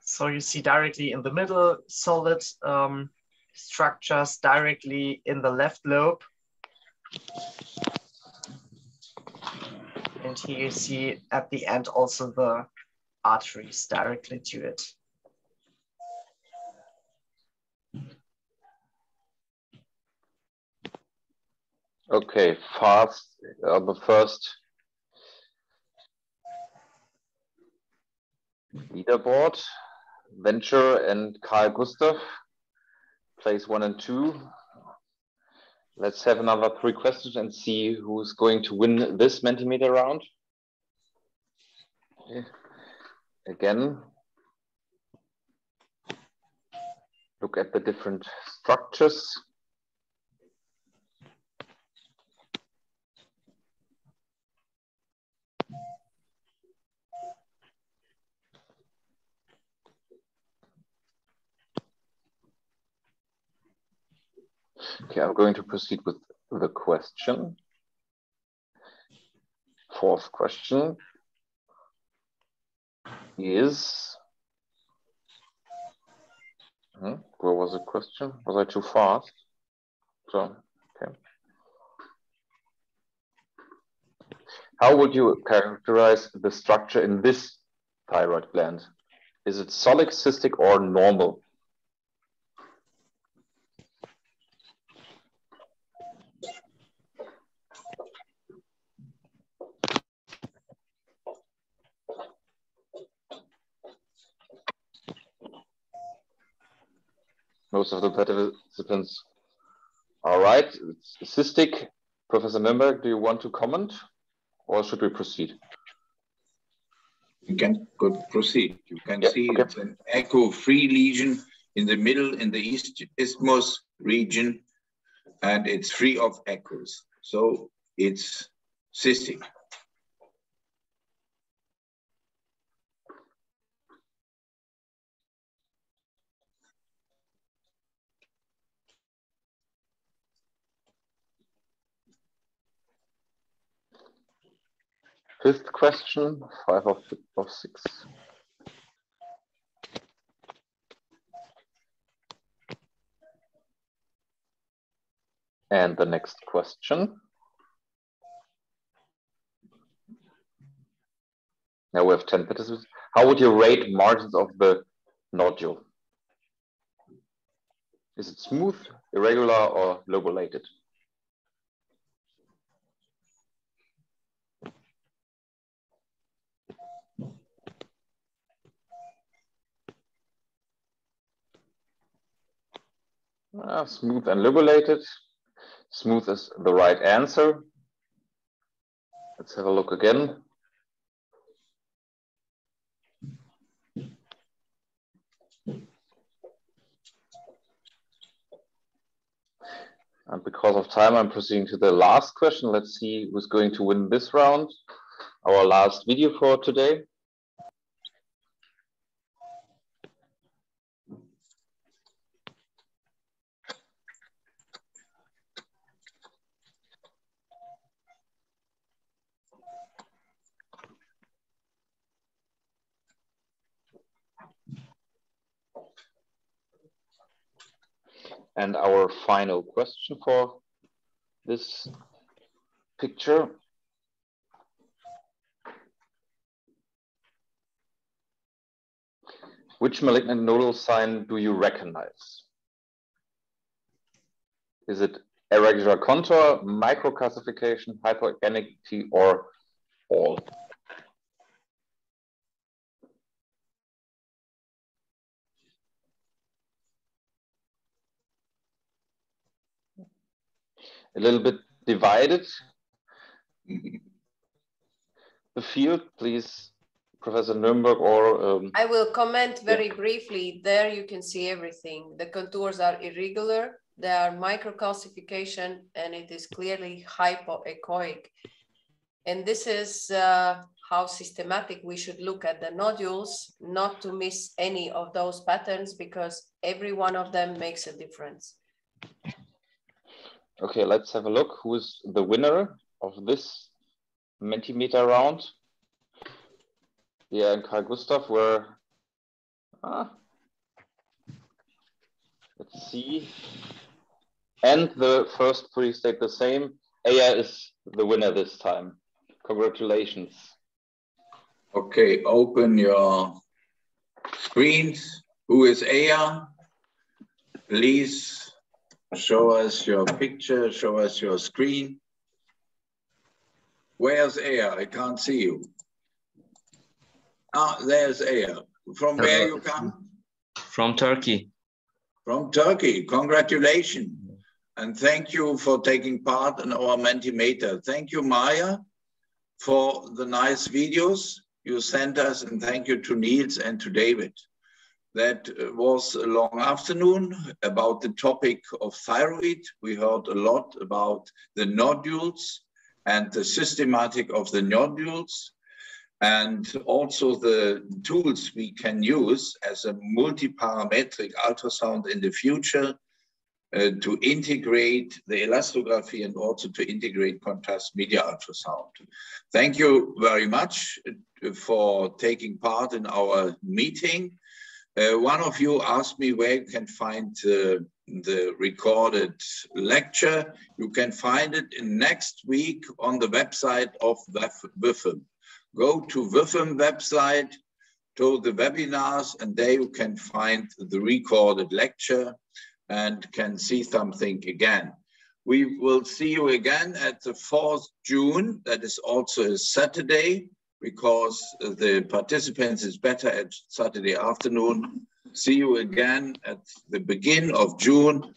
So you see directly in the middle, solid um, structures directly in the left lobe. And here you see at the end also the arteries directly to it. Okay, fast uh, the first leaderboard. Venture and Carl Gustav, place one and two. Let's have another three questions and see who's going to win this Mentimeter round. Okay. Again, look at the different structures. Okay, I'm going to proceed with the question. Fourth question is, hmm, where was the question? Was I too fast? So, okay. How would you characterize the structure in this thyroid gland? Is it solid, cystic, or normal? Most of the participants are right. It's cystic. Professor Nürnberg, do you want to comment or should we proceed? You can proceed. You can yeah, see okay. it's an echo-free lesion in the middle in the east isthmus region and it's free of echoes. So it's cystic. Fifth question, five of, of six. And the next question. Now we have 10 participants. How would you rate margins of the nodule? Is it smooth, irregular, or lobulated? Uh, smooth and lobulated. Smooth is the right answer. Let's have a look again. And because of time, I'm proceeding to the last question. Let's see who's going to win this round. Our last video for today. And our final question for this picture. Which malignant nodal sign do you recognize? Is it irregular contour, microcalcification, hyperorganity, or all? A little bit divided. the field, please, Professor Nürnberg, or um, I will comment very yeah. briefly. There you can see everything. The contours are irregular, they are microcalcification, and it is clearly hypoechoic. And this is uh, how systematic we should look at the nodules, not to miss any of those patterns because every one of them makes a difference. Okay, let's have a look. Who is the winner of this Mentimeter round? Yeah, and Carl Gustav were. Ah, let's see. And the first three stayed the same. Aya is the winner this time. Congratulations. Okay, open your screens. Who is Aya? Please Show us your picture, show us your screen. Where's air? I can't see you. Ah, there's air. From where you come? From Turkey. From Turkey. Congratulations. And thank you for taking part in our Mentimeter. Thank you, Maija, for the nice videos you sent us. And thank you to Niels and to David. That was a long afternoon about the topic of thyroid. We heard a lot about the nodules and the systematic of the nodules and also the tools we can use as a multi-parametric ultrasound in the future uh, to integrate the elastography and also to integrate contrast media ultrasound. Thank you very much for taking part in our meeting. Uh, one of you asked me where you can find uh, the recorded lecture. You can find it next week on the website of WFUMB. Go to WFUMB website, to the webinars, and there you can find the recorded lecture and can see something again. We will see you again at the 4th June. That is also a Saturday because the participants is better at Saturday afternoon. See you again at the beginning of June,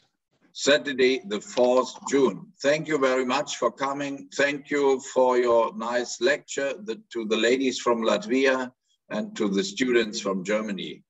Saturday, the 4th June. Thank you very much for coming. Thank you for your nice lecture the, to the ladies from Latvia and to the students from Germany.